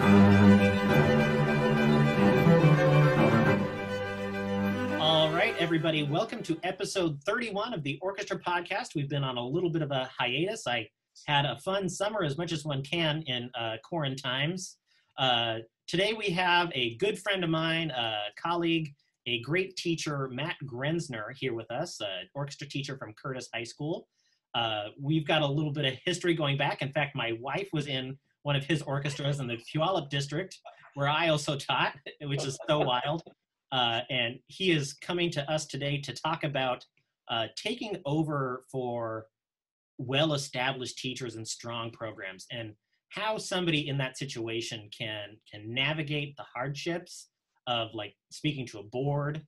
All right, everybody, welcome to episode 31 of the Orchestra Podcast. We've been on a little bit of a hiatus. I had a fun summer as much as one can in uh, times. Uh, today we have a good friend of mine, a colleague, a great teacher, Matt Grenzner, here with us, an orchestra teacher from Curtis High School. Uh, we've got a little bit of history going back. In fact, my wife was in one of his orchestras in the Puyallup district, where I also taught, which is so wild. Uh, and he is coming to us today to talk about uh, taking over for well-established teachers and strong programs and how somebody in that situation can can navigate the hardships of like speaking to a board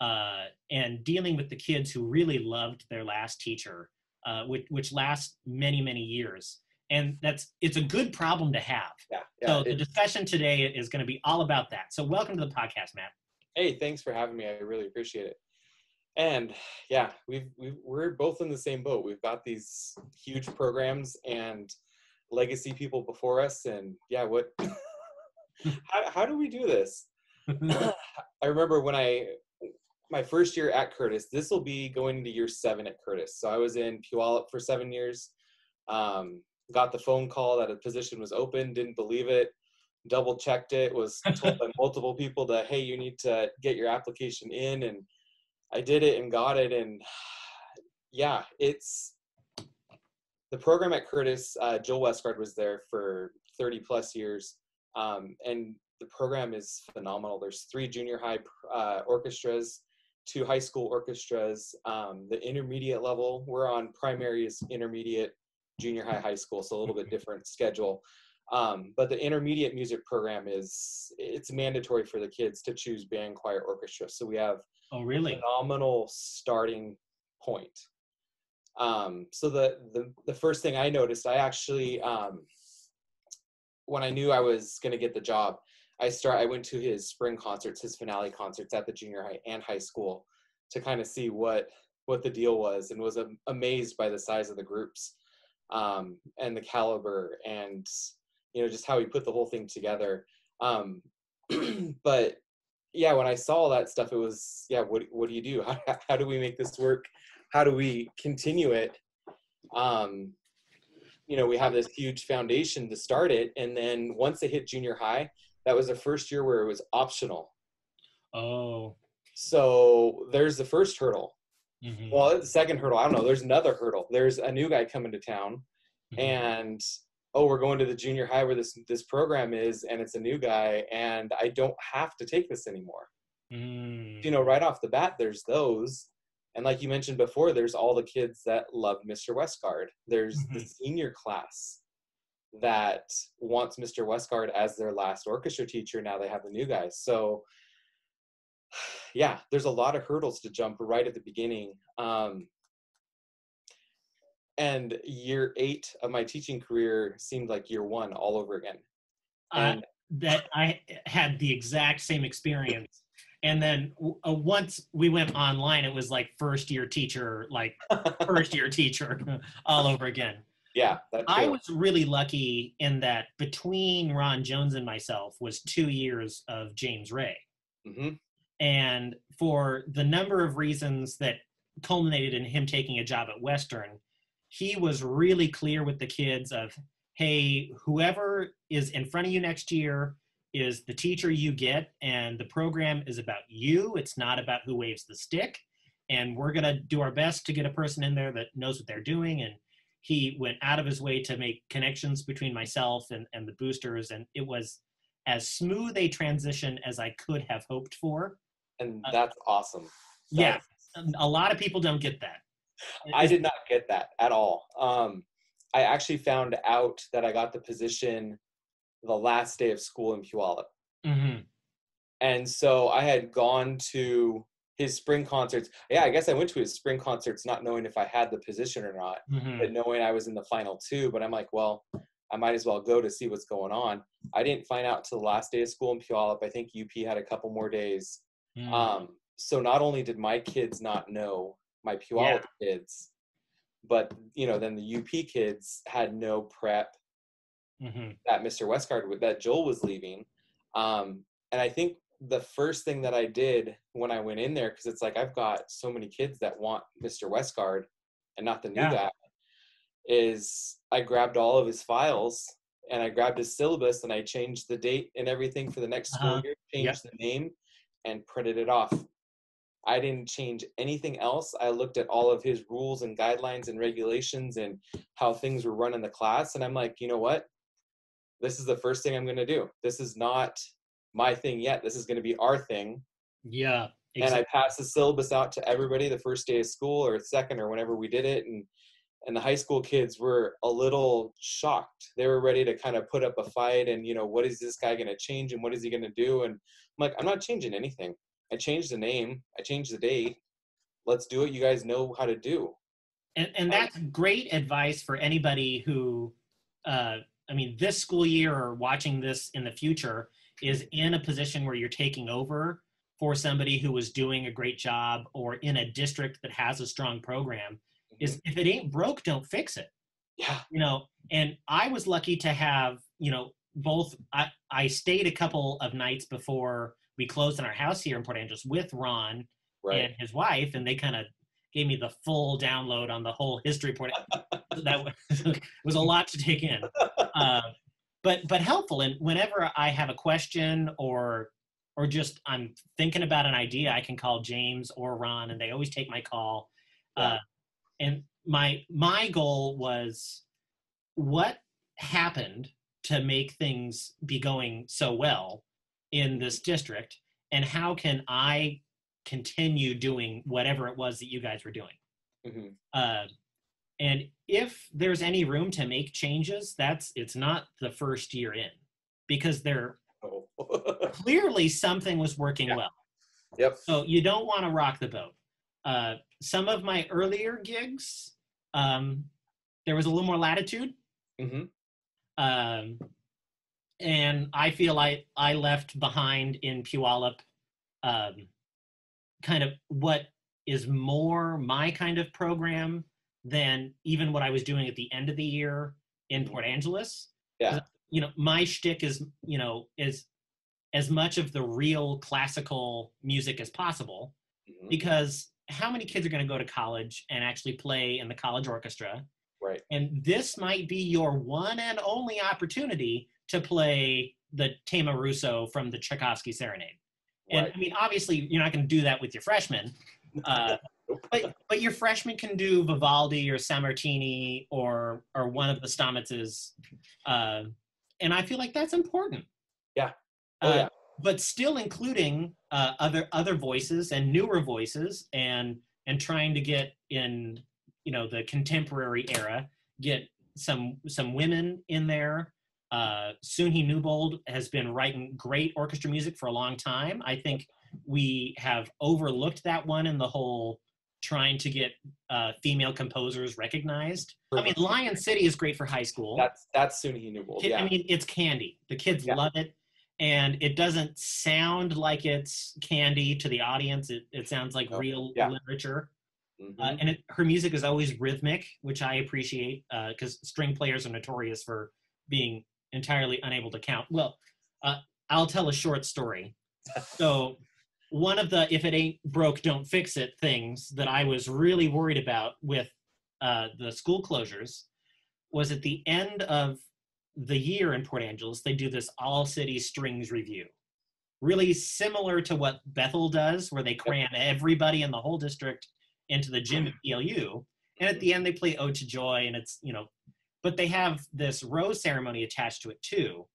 uh, and dealing with the kids who really loved their last teacher uh, which, which lasts many many years and that's it's a good problem to have Yeah. yeah so the discussion today is going to be all about that so welcome to the podcast matt hey, thanks for having me. I really appreciate it. And yeah, we've, we've we're both in the same boat. We've got these huge programs and legacy people before us. And yeah, what? how, how do we do this? I remember when I my first year at Curtis. This will be going into year seven at Curtis. So I was in Puyallup for seven years. Um, got the phone call that a position was open. Didn't believe it. Double checked it. Was told by multiple people that hey, you need to get your application in, and I did it and got it. And yeah, it's the program at Curtis. Uh, Joel Westgard was there for 30 plus years, um, and the program is phenomenal. There's three junior high uh, orchestras, two high school orchestras. Um, the intermediate level, we're on primary is intermediate, junior high, high school, so a little bit different schedule. Um, but the intermediate music program is it's mandatory for the kids to choose band, choir, orchestra. So we have oh really phenomenal starting point. Um, so the, the the first thing I noticed, I actually um, when I knew I was going to get the job, I start I went to his spring concerts, his finale concerts at the junior high and high school to kind of see what what the deal was, and was amazed by the size of the groups um, and the caliber, and you know just how he put the whole thing together. Um, but yeah, when I saw all that stuff, it was yeah. What what do you do? How how do we make this work? How do we continue it? Um, you know, we have this huge foundation to start it, and then once they hit junior high, that was the first year where it was optional. oh So there's the first hurdle. Mhm, Well, the second hurdle, I don't know. There's another hurdle. There's a new guy coming to town, mhm. and oh, we're going to the junior high where this this program is, and it's a new guy, and I don't have to take this anymore. Mm. you know, right off the bat, there's those. And like you mentioned before, there's all the kids that love Mr. Westgard. There's the Mhm. senior class that wants Mr. Westgard as their last orchestra teacher. Now they have the new guys. So, yeah, there's a lot of hurdles to jump right at the beginning. Um, and year eight of my teaching career seemed like year one all over again. Uh, that I had the exact same experience. And then uh, once we went online, it was like first year teacher, like first year teacher all over again. yeah, I was really lucky in that between Ron Jones and myself was two years of James Ray. Mhm. And for the number of reasons that culminated in him taking a job at Western, he was really clear with the kids of, hey, whoever is in front of you next year is the teacher you get, and the program is about you. It's not about who waves the stick. And we're going to do our best to get a person in there that knows what they're doing. And he went out of his way to make connections between myself and, and the boosters. And it was as smooth a transition as I could have hoped for. And uh, that's awesome. Yeah. That's- A lot of people don't get that. I did not get that at all. Um, I actually found out that I got the position the last day of school in Puyallup. hmm And so I had gone to his spring concerts. Yeah, I guess I went to his spring concerts not knowing if I had the position or not, hmm but knowing I was in the final two. But I'm like, well, I might as well go to see what's going on. I didn't find out till the last day of school in Puyallup. I think UP had a couple more days. Mm-hmm. Um, so not only did my kids not know my Puyallup kids, but you know, then the UP kids had no prep hmm that Mr. Westgard that Joel was leaving. Um, and I think the first thing that I did when I went in there, because it's like I've got so many kids that want Mr. Westgard and not the new Yeah. guy, is I grabbed all of his files and I grabbed his syllabus and I changed the date and everything for the next school Uh-huh. year, changed the name, and printed it off. I didn't change anything else. I looked at all of his rules and guidelines and regulations and how things were run in the class. And I'm like, you know what? This is the first thing I'm going to do. This is not my thing yet. This is going to be our thing. Yeah. And I passed the syllabus out to everybody the first day of school or second or whenever we did it. And and the high school kids were a little shocked. They were ready to kind of put up a fight and, you know, what is this guy going to change and what is he going to do? And I'm like, I'm not changing anything. I changed the name, I changed the date. Let's do it. you guys know how to do. and, and that's great advice for anybody who uh, i mean this school year or watching this in the future is in a position where you're taking over for somebody who was doing a great job or in a district that has a strong program is if it ain't broke don't fix it Yeah. you know and i was lucky to have you know both i i stayed a couple of nights before we closed in our house here in port angeles with ron Right. and his wife, and they kind of gave me the full download on the whole history report. that was, was a lot to take in, uh, but but helpful. And whenever I have a question or or just I'm thinking about an idea, I can call James or Ron, and they always take my call. Uh, and my my goal was what happened to make things be going so well in this district, and how can I continue doing whatever it was that you guys were doing. Mhm. Uh, and if there's any room to make changes, that's it's not the first year in because there Oh. clearly something was working Yeah. well. yep. So you don't want to rock the boat. Uh, some of my earlier gigs, um, there was a little more latitude, hmm um, and I feel I I left behind in Puyallup, um, kind of what is more my kind of program than even what I was doing at the end of the year in Port Angeles. Yeah. You know, my shtick is you know is as much of the real classical music as possible Mhm. because how many kids are going to go to college and actually play in the college orchestra? Right. And this might be your one and only opportunity to play the Tema Russo from the Tchaikovsky Serenade. And Right. I mean, obviously, you're not going to do that with your freshmen, uh, but but your freshmen can do Vivaldi or Sammartini or or one of the Stamitzes, uh, and I feel like that's important. Yeah. Oh, Uh, yeah. But still including uh, other other voices and newer voices, and and trying to get in you know the contemporary era, get some some women in there. Uh, Soon Hee Newbold has been writing great orchestra music for a long time. I think we have overlooked that one in the whole trying to get uh, female composers recognized. I mean, Lion City is great for high school. That's that's Soon Hee Newbold. Kid- Yeah. I mean, it's candy. The kids Yeah. love it, and it doesn't sound like it's candy to the audience. It, it sounds like No. real Yeah. literature. Mhm. Uh, and it, her music is always rhythmic, which I appreciate because string players are notorious for being entirely unable to count. Well, uh, I'll tell a short story. So, one of the "if it ain't broke, don't fix it" things that I was really worried about with uh, the school closures was at the end of the year in Port Angeles, they do this all city strings review. Really similar to what Bethel does, where they cram everybody in the whole district into the gym at PLU. And at the end, they play Ode to Joy, and it's, you know, but they have this rose ceremony attached to it too,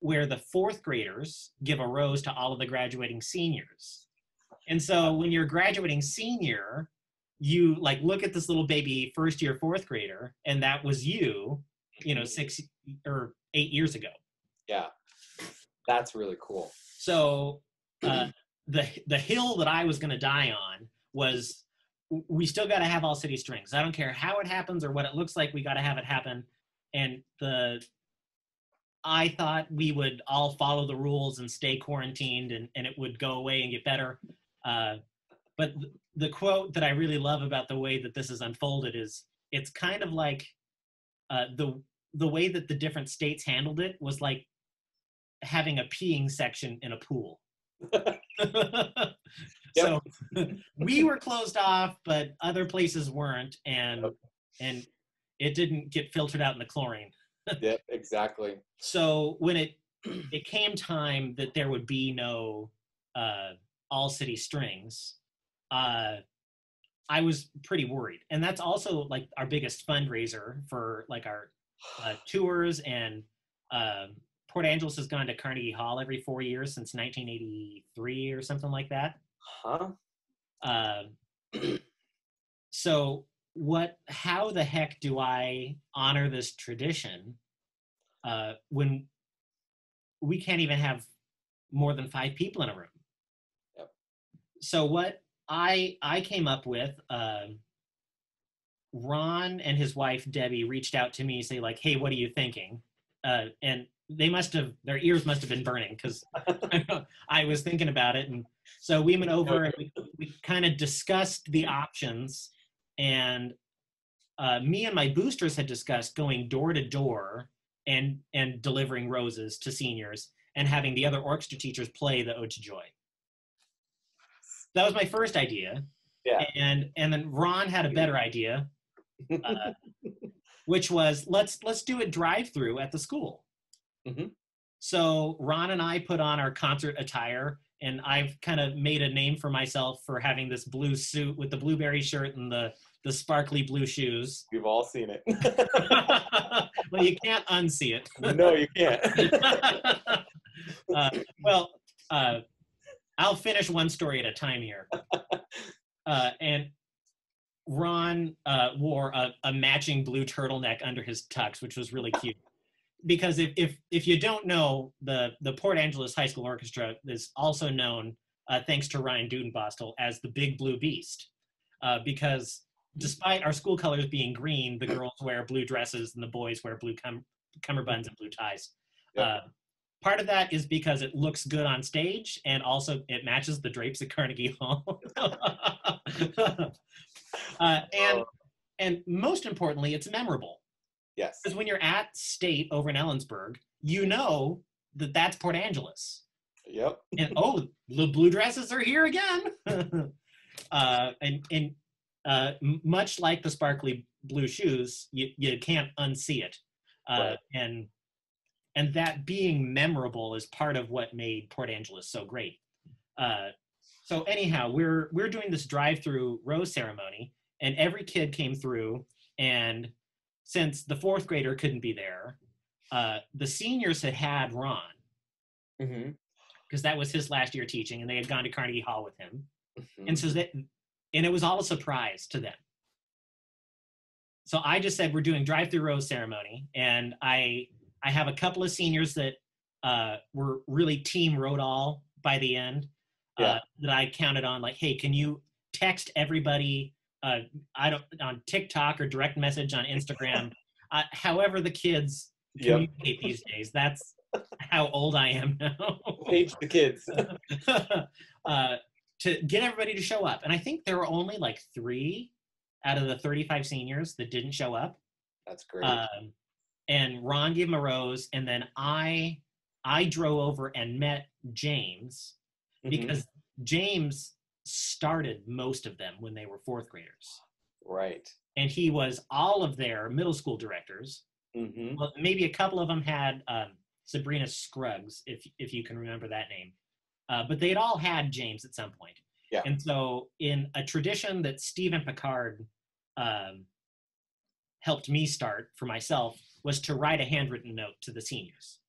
where the fourth graders give a rose to all of the graduating seniors. And so when you're graduating senior, you like look at this little baby first year fourth grader, and that was you, you know, six or eight years ago. Yeah. That's really cool. So uh, the the hill that I was going to die on was we still got to have all city strings. I don't care how it happens or what it looks like. We got to have it happen. And the I thought we would all follow the rules and stay quarantined, and, and it would go away and get better. Uh, but th- the quote that I really love about the way that this is unfolded is it's kind of like uh, the the way that the different states handled it was like having a peeing section in a pool. so we were closed off, but other places weren't, and and it didn't get filtered out in the chlorine. yep, exactly. So when it it came time that there would be no uh, all city strings, uh, I was pretty worried, and that's also like our biggest fundraiser for like our uh, tours and. um Port Angeles has gone to Carnegie Hall every four years since 1983 or something like that. Huh? Um, so what how the heck do i honor this tradition uh, when we can't even have more than five people in a room Yep. so what i i came up with um, ron and his wife debbie reached out to me say like hey what are you thinking? Uh, and they must have their ears must have been burning because i was thinking about it and so we went over and we, we kind of discussed the options and uh, me and my boosters had discussed going door to door and and delivering roses to seniors and having the other orchestra teachers play the ode to joy that was my first idea Yeah. and and then ron had a better idea uh, which was let's let's do a drive through at the school Mhm. so ron and i put on our concert attire and i've kind of made a name for myself for having this blue suit with the blueberry shirt and the the sparkly blue shoes We've all seen it. well you can't unsee it no, you can't. uh, well, uh, I'll finish one story at a time here. Uh, and Ron uh, wore a, a matching blue turtleneck under his tux, which was really cute. Because if, if if you don't know, the the Port Angeles High School Orchestra is also known, uh, thanks to Ryan Dudenbostel, as the Big Blue Beast. Uh, because despite our school colors being green, the girls wear blue dresses and the boys wear blue cum- cummerbunds and blue ties. Yep. Part of that is because it looks good on stage and also it matches the drapes at Carnegie Hall. uh, and Oh, and most importantly, it's memorable yes. because when you're at state over in Ellensburg, you know that that's Port Angeles, Yep. and oh, the blue dresses are here again. uh, and and uh, much like the sparkly blue shoes, you you can't unsee it, uh, Right. and and that being memorable is part of what made Port Angeles so great. Uh, so anyhow, we're we're doing this drive-through rose ceremony, and every kid came through, and since the fourth grader couldn't be there, uh, the seniors had had Ron because that was his last year teaching, and they had gone to Carnegie Hall with him, Mm-hmm. and so that and it was all a surprise to them. So I just said we're doing drive-through rose ceremony, and I I have a couple of seniors that uh, were really team Rødahl by the end uh, Yeah. that I counted on. Like, hey, can you text everybody? Uh, I don't on TikTok or direct message on Instagram. uh, however, the kids Yep. communicate these days. That's how old I am now. Page the kids. uh, to get everybody to show up. And I think there were only like three out of the 35 seniors that didn't show up. That's great. Um, and Ron gave him a rose, and then I I drove over and met James Mhm. because James started most of them when they were fourth graders, right. and he was all of their middle school directors. hmm Well, maybe a couple of them had um, Sabrina Scruggs, if if you can remember that name. Uh, but they'd all had James at some point. Yeah. And so, in a tradition that Stephen Picard um, helped me start for myself, was to write a handwritten note to the seniors.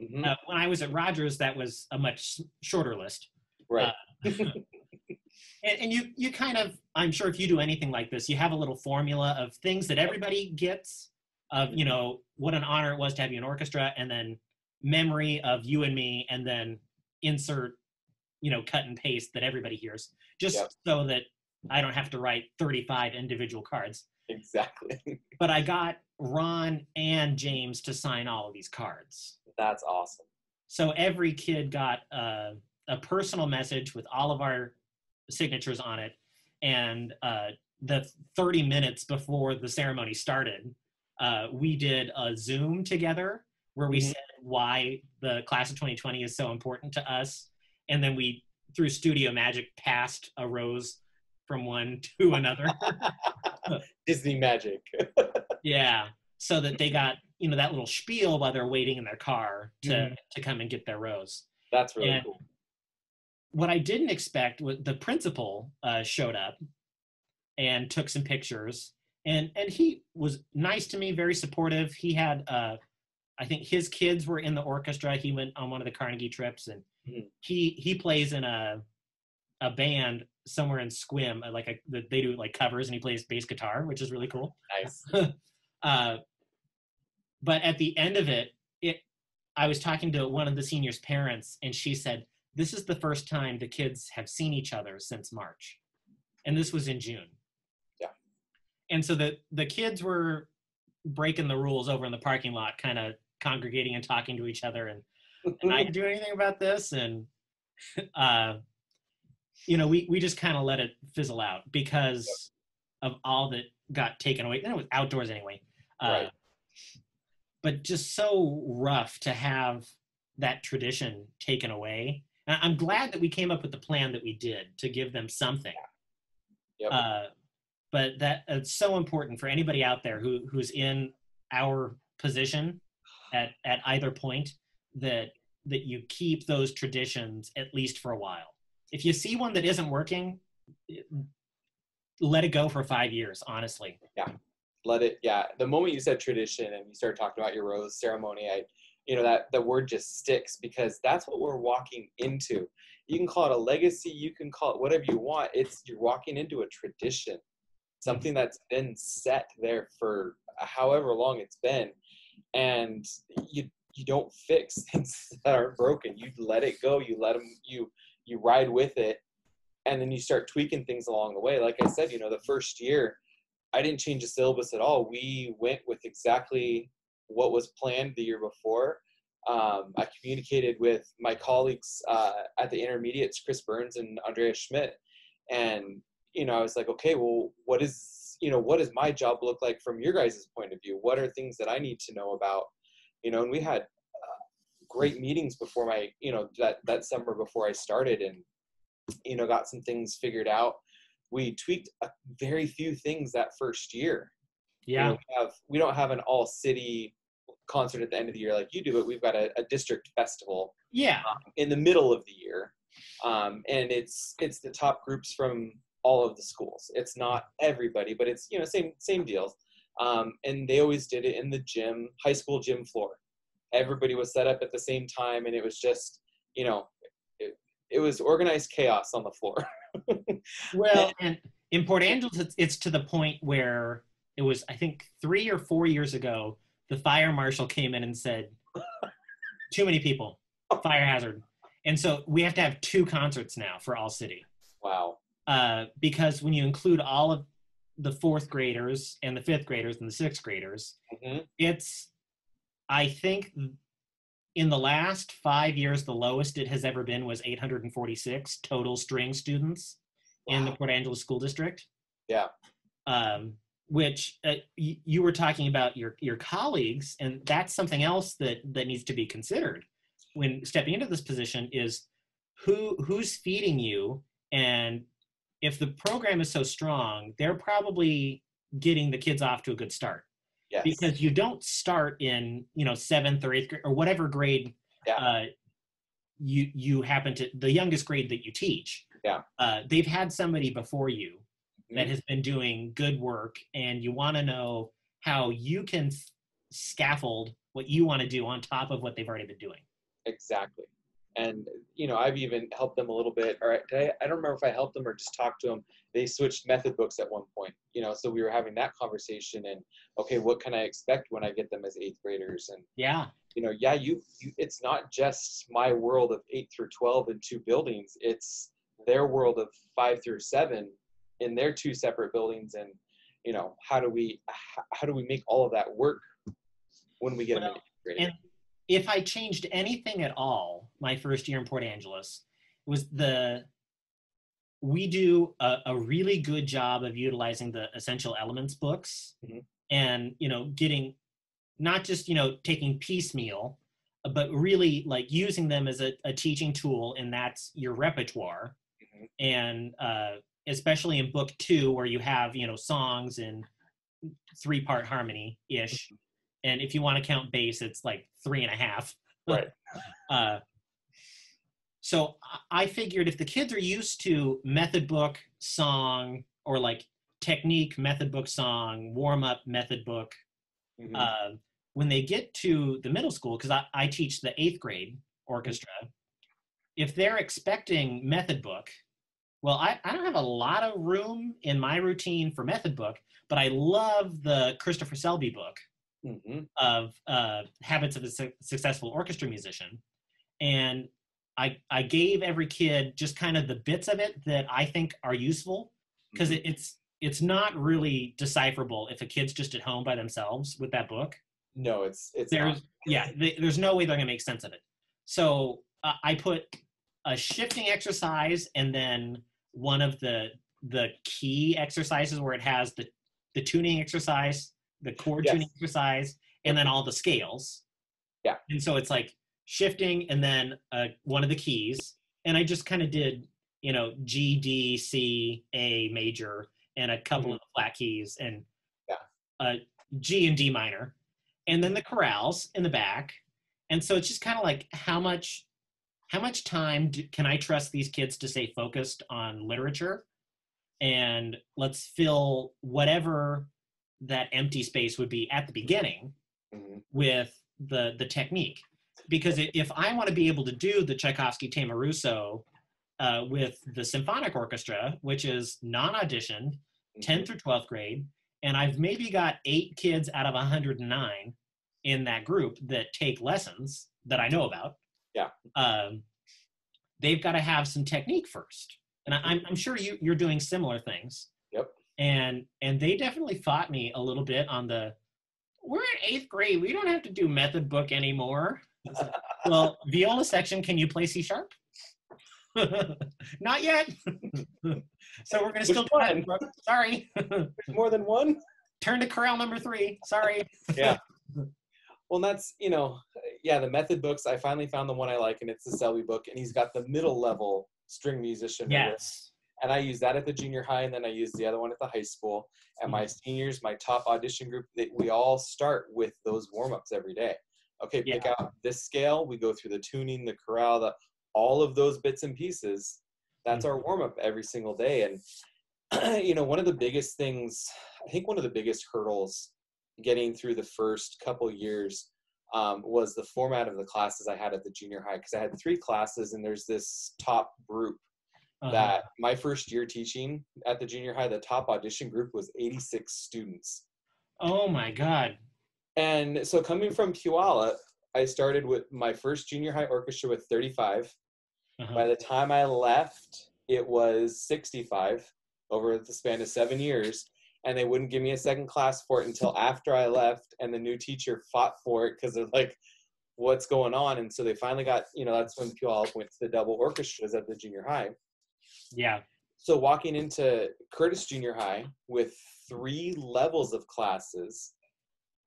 hmm Uh, when I was at Rogers, that was a much shorter list. right. And, and you you kind of i'm sure if you do anything like this you have a little formula of things that everybody gets of you know what an honor it was to have you in orchestra and then memory of you and me and then insert you know cut and paste that everybody hears just Yep. so that i don't have to write 35 individual cards exactly. but i got ron and james to sign all of these cards That's awesome. so every kid got uh, a personal message with all of our signatures on it. And uh, the 30 minutes before the ceremony started, uh, we did a Zoom together where we Mhm. said why the class of 2020 is so important to us, and then we through studio magic passed a rose from one to another. Disney magic. yeah, so that they got you know that little spiel while they're waiting in their car to Mhm. to come and get their rose. That's really And- cool. what I didn't expect was the principal uh, showed up and took some pictures, and and he was nice to me, very supportive. He had, uh, I think his kids were in the orchestra. He went on one of the Carnegie trips, and Mhm. he he plays in a a band somewhere in Sequim, uh, like a, they do like covers, and he plays bass guitar, which is really cool. Nice. Uh, but at the end of it, it I was talking to one of the seniors' parents, and she said, "This is the first time the kids have seen each other since March," and this was in June. Yeah. And so the the kids were breaking the rules over in the parking lot, kind of congregating and talking to each other, and and I do anything about this, and uh, you know, we we just kind of let it fizzle out because of all that got taken away. And it was outdoors anyway. Uh, Right. But just so rough to have that tradition taken away. And I'm glad that we came up with the plan that we did to give them something. Yep. Uh, but that it's so important for anybody out there who who's in our position at at either point that that you keep those traditions at least for a while. If you see one that isn't working, let it go for five years. Honestly, Yeah. let it yeah the moment you said tradition and you started talking about your rose ceremony i you know that the word just sticks because that's what we're walking into you can call it a legacy you can call it whatever you want it's you're walking into a tradition something that's been set there for however long it's been and you you don't fix things that aren't broken you let it go you let them you you ride with it and then you start tweaking things along the way like i said you know the first year I didn't change the syllabus at all. We went with exactly what was planned the year before. Um, I communicated with my colleagues uh, at the intermediates, Chris Burns and Andrea Schmidt, and you know, I was like, okay, well, what is you know, what does my job look like from your guys' point of view? What are things that I need to know about? You know, and we had great meetings before my, you know, that that summer before I started, and you know, got some things figured out we tweaked a very few things that first year. You yeah, know, we have we don't have an all city concert at the end of the year like you do, but we've got a, a district festival yeah, in the middle of the year, um, and it's it's the top groups from all of the schools. It's not everybody, but it's you know same same deals. Um, and they always did it in the gym, high school gym floor. Everybody was set up at the same time, and it was just you know it, it was organized chaos on the floor. Well, and in Port Angeles, it's, it's to the point where it was, I think, three or four years ago, the fire marshal came in and said, too many people, fire hazard. And so we have to have two concerts now for all city. wow. Uh, because when you include all of the fourth graders and the fifth graders and the sixth graders, hmm it's, I think, in the last five years, the lowest it has ever been was 846 total string students in the Port Angeles School District. Yeah. Um, which uh, y- you were talking about your your colleagues, and that's something else that that needs to be considered when stepping into this position is who who's feeding you, and if the program is so strong, they're probably getting the kids off to a good start Yes. because you don't start in you know seventh or eighth grade or whatever grade Yeah. uh, you you happen to the youngest grade that you teach Yeah. uh, they've had somebody before you that Mhm. has been doing good work and you want to know how you can f- scaffold what you want to do on top of what they've already been doing exactly. And you know, I've even helped them a little bit. Or I, I don't remember if I helped them or just talked to them. They switched method books at one point. You know, so we were having that conversation. And okay, what can I expect when I get them as eighth graders? And yeah you know, yeah, you, you it's not just my world of eight through twelve in two buildings. It's their world of five through seven in their two separate buildings. And you know, how do we how, how do we make all of that work when we get them in eighth grade? And if I changed anything at all my first year in Port Angeles, was the we do a, a really good job of utilizing the essential elements books Mhm. and you know getting not just you know taking piecemeal but really like using them as a, a teaching tool and that's your repertoire Mhm. and uh, especially in book two where you have you know songs in three part harmony ish and if you want to count bass it's like three and a half Right. uh, so I- figured if the kids are used to method book song or like technique method book song warm up method book Mhm. uh, when they get to the middle school, because I, I teach the eighth grade orchestra, if they're expecting method book, well, I, I don't have a lot of room in my routine for method book, but I love the Christopher Selby book Mhm. of uh, Habits of a Su- Successful Orchestra Musician. And I, I gave every kid just kind of the bits of it that I think are useful because it, it's it's not really decipherable if a kid's just at home by themselves with that book no, it's it's there's not. yeah th- there's no way they're gonna make sense of it so uh, i put a shifting exercise and then one of the the key exercises where it has the the tuning exercise the chord Yes. tuning exercise and then all the scales Yeah. and so it's like shifting and then uh, one of the keys and i just kind of did you know g d c a major and a couple Mhm. of flat keys and Yeah. uh, g and d minor and then the chorales in the back and so it's just kind of like how much how much time do, can i trust these kids to stay focused on literature and let's fill whatever that empty space would be at the beginning Mhm. with the the technique because if i want to be able to do the tchaikovsky Tema Russo uh, with the symphonic orchestra which is non-auditioned 10th through 12th grade and i've maybe got eight kids out of 109 in that group that take lessons that i know about Yeah. um, they've got to have some technique first and I, I'm, I'm sure you, you're doing similar things Yep. And and they definitely fought me a little bit on the we're in eighth grade we don't have to do method book anymore like, well viola section can you play c sharp not yet so we're going to still do Which method book. sorry There's more than one. turn to chorale number three sorry Yeah. Well, that's you know, yeah, the method books. I finally found the one I like, and it's the Selby book, and he's got the middle level string musician. yes And I use that at the junior high, and then I use the other one at the high school. And my seniors, my top audition group, they, we all start with those warm ups every day. Okay, pick out this scale. We go through the tuning, the chorale, the all of those bits and pieces. That's our warm up every single day. And you know, one of the biggest things, I think one of the biggest hurdles getting through the first couple years um, was the format of the classes I had at the junior high because I had three classes and there's this top group Uh-huh. that my first year teaching at the junior high, the top audition group was 86 students. oh my god And so coming from Puyallup, I started with my first junior high orchestra with 35. Uh-huh. By the time I left, it was 65 over the span of seven years. And they wouldn't give me a second class for it until after I left. And the new teacher fought for it because they're like, what's going on? And so they finally got, you know, that's when Puyallup went to the double orchestras at the junior high. Yeah So walking into Curtis Junior High with three levels of classes,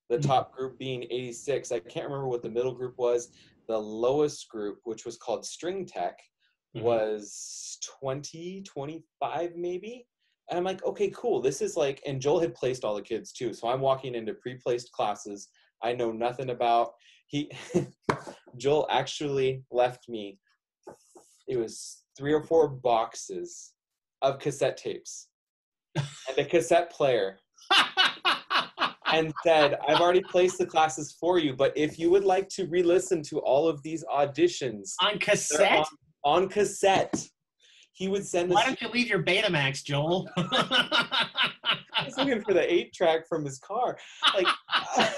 the Mhm. top group being 86. I can't remember what the middle group was. The lowest group, which was called String Tech, Mhm. was 20, 25 maybe. And I'm like, okay, cool. This is like, and Joel had placed all the kids too. So I'm walking into pre-placed classes I know nothing about. He, Joel actually left me. It was three or four boxes of cassette tapes and a cassette player and said, I've already placed the classes for you, but if you would like to re listen to all of these auditions on cassette? on, on cassette, he would send why don't you leave your betamax joel? I was looking for the eight track from his car. Like,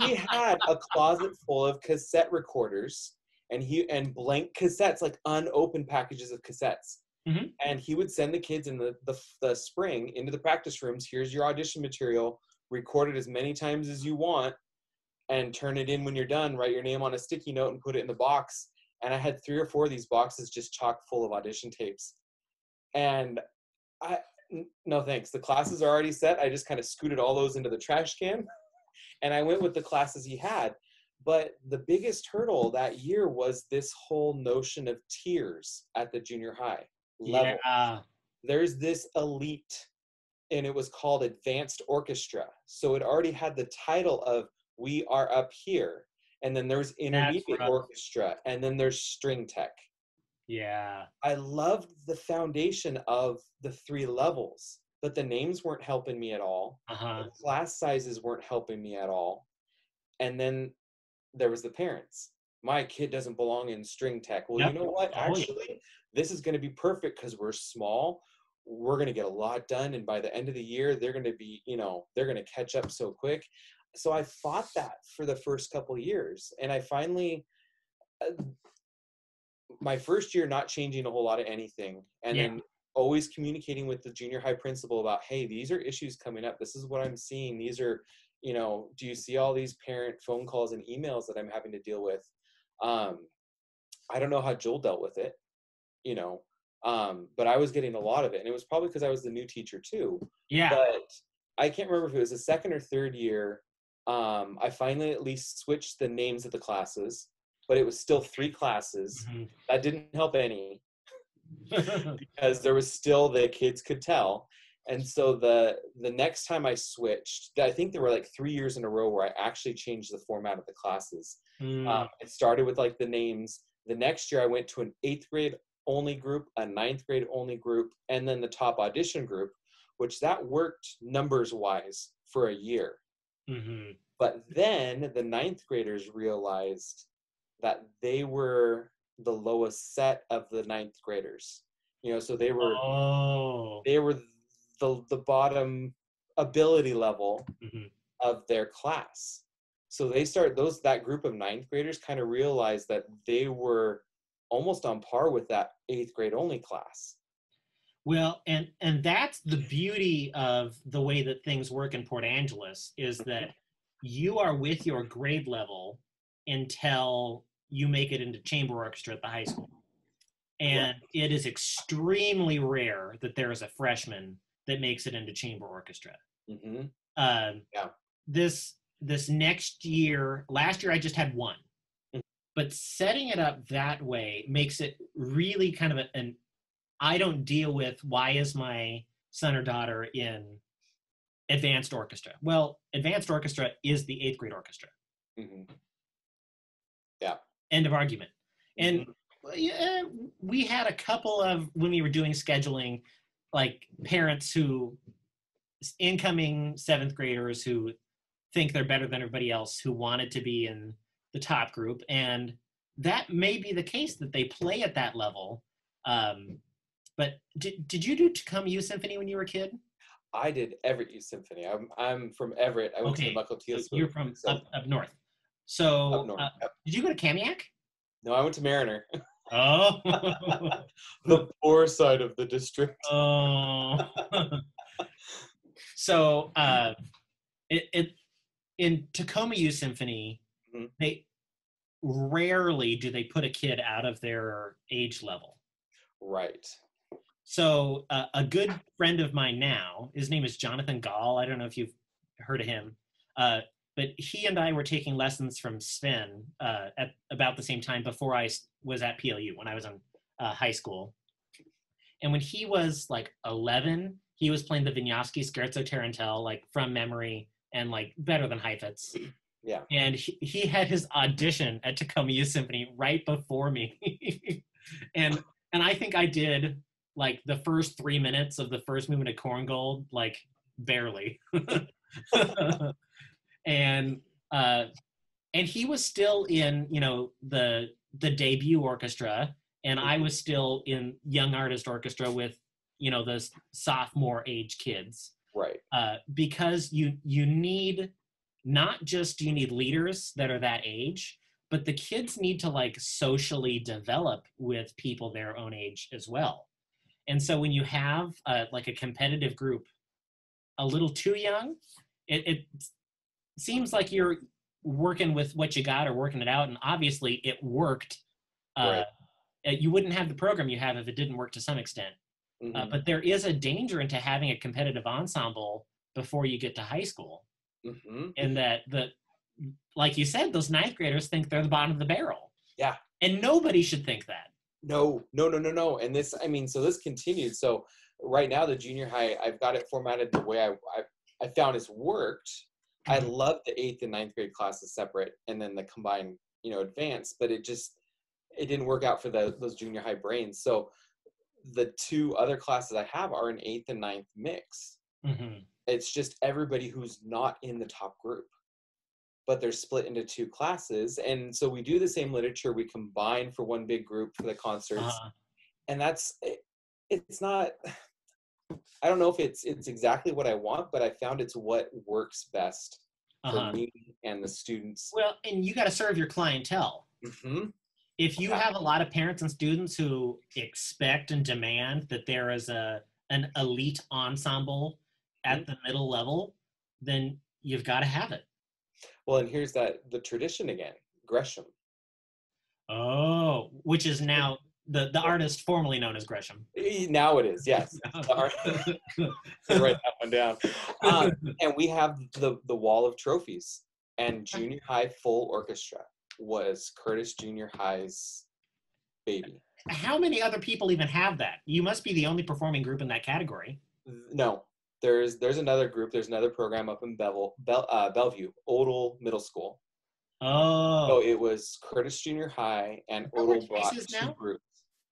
he had a closet full of cassette recorders and he and blank cassettes like unopened packages of cassettes Mhm. and he would send the kids in the, the the spring into the practice rooms here's your audition material record it as many times as you want and turn it in when you're done write your name on a sticky note and put it in the box and i had three or four of these boxes just chock full of audition tapes and i No thanks. The classes are already set. I just kind of scooted all those into the trash can, and I went with the classes he had. But the biggest hurdle that year was this whole notion of tiers at the junior high level. Yeah. there's this elite and it was called advanced orchestra so it already had the title of we are up here and then there's intermediate orchestra and then there's string tech Yeah. i loved the foundation of the three levels but the names weren't helping me at all Uh-huh. the class sizes weren't helping me at all and then there was the parents. My kid doesn't belong in string tech. Well Yep. you know what? Oh, actually this is going to be perfect because we're small. We're going to get a lot done and by the end of the year they're going to be you know they're going to catch up so quick. So i fought that for the first couple years and i finally uh, my first year not changing a whole lot of anything and Yeah. then always communicating with the junior high principal about hey these are issues coming up. This is what i'm seeing. These are you know do you see all these parent phone calls and emails that i'm having to deal with um i don't know how joel dealt with it you know um but i was getting a lot of it and it was probably because i was the new teacher too Yeah. but I can't remember if it was the second or third year. Um, I finally at least switched the names of the classes, but it was still three classes. Mhm. That didn't help any because there was still the kids could tell. And so the the next time I switched, I think there were like three years in a row where I actually changed the format of the classes. Mm. Um, it started with like the names. The next year, I went to an eighth grade only group, a ninth grade only group, and then the top audition group, which that worked numbers wise for a year. Mhm. But then the ninth graders realized that they were the lowest set of the ninth graders. You know, so they were Oh. they were the the bottom ability level Mhm. of their class. So they start those that group of ninth graders kind of realized that they were almost on par with that eighth grade only class. Well, and and that's the beauty of the way that things work in Port Angeles is that you are with your grade level until you make it into chamber orchestra at the high school. And it is extremely rare that there is a freshman that makes it into chamber orchestra. hmm Um, Yeah. This this next year, last year I just had one, Mhm. but setting it up that way makes it really kind of a, an. I don't deal with why is my son or daughter in advanced orchestra. Well, advanced orchestra is the eighth grade orchestra. hmm End of argument. And Mm-hmm. yeah, we had a couple of when we were doing scheduling, like parents who incoming seventh graders who think they're better than everybody else who wanted to be in the top group and that may be the case that they play at that level um, but did, did you do Tacoma Youth Symphony when you were a kid? I did Everett Youth Symphony. I'm I'm from Everett. I went Okay, to the So School. You're from so, up, up north. So up north. uh, Yep. did you go to Kamiak? No, I went to Mariner, Oh, the poor side of the district. oh. so uh, it, it in Tacoma Youth Symphony, Mhm. they rarely do they put a kid out of their age level. Right. So uh, a good friend of mine now, his name is Jonathan Gall. I don't know if you've heard of him, uh, but he and I were taking lessons from Sven uh, at about the same time before I was at PLU when I was in uh, high school. And when he was like 11, he was playing the Wieniawski Scherzo Tarantelle like from memory and like better than Heifetz. Yeah. And he, he had his audition at Tacoma Youth Symphony right before me. and and I think I did like the first three minutes of the first movement of Korngold, like barely. and uh and he was still in, you know, the the debut orchestra, and I was still in young artist orchestra with, you know, the sophomore age kids Right. uh, because you you need not just you need leaders that are that age but the kids need to like socially develop with people their own age as well and so when you have uh, like a competitive group a little too young it, it seems like you're working with what you got or working it out and obviously it worked uh, Right. uh, you wouldn't have the program you have if it didn't work to some extent Uh, Mhm. but there is a danger into having a competitive ensemble before you get to high school, Mhm. in that the, like you said, those ninth graders think they're the bottom of the barrel. Yeah. And nobody should think that. No, no, no, no, no. And this, I mean, so this continued. So right now, the junior high, I've got it formatted the way I, I, I found it's worked. I Mhm. love the eighth and ninth grade classes separate, and then the combined, you know, advanced. But it just, it didn't work out for the those junior high brains. So the two other classes I have are an eighth and ninth mix. Mhm. It's just everybody who's not in the top group, but they're split into two classes. And so we do the same literature. We combine for one big group for the concerts Uh, and that's it, it's not i don't know if it's it's exactly what i want but i found it's what works best for uh-huh. me and the students Well, and you got to serve your clientele. hmm if you have a lot of parents and students who expect and demand that there is a an elite ensemble at Mm-hmm. the middle level, then you've got to have it. well and here's that the tradition again gresham Oh, which is now the the artist formerly known as Gresham. Now it is yes write that one down um, and we have the the wall of trophies and junior high full orchestra was curtis junior high's baby How many other people even have that? You must be the only performing group in that category. no there's there's another group there's another program up in Bevel, Bel, uh, bellevue odell middle school Oh, So it was Curtis Junior High and Odell brought two groups.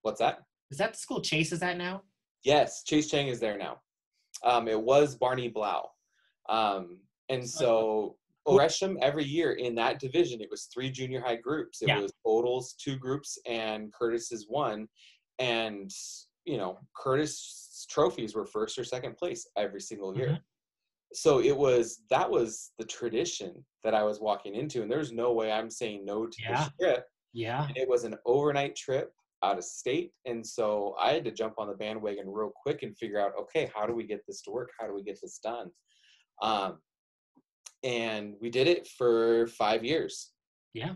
What's that? is that the school Chase is at now? Yes, Chase Chang is there now. Um, it was Barney Blau. Um, and so Gresham every year in that division, it was three junior high groups. It Yeah. was Odell's two groups and Curtis's one. And, you know, Curtis trophies were first or second place every single year. Mhm. So it was that was the tradition that I was walking into. And there's no way I'm saying no to Yeah. this trip. Yeah. And it was an overnight trip out of state. And so I had to jump on the bandwagon real quick and figure out, okay, how do we get this to work? How do we get this done? Um, and we did it for five years. Yeah.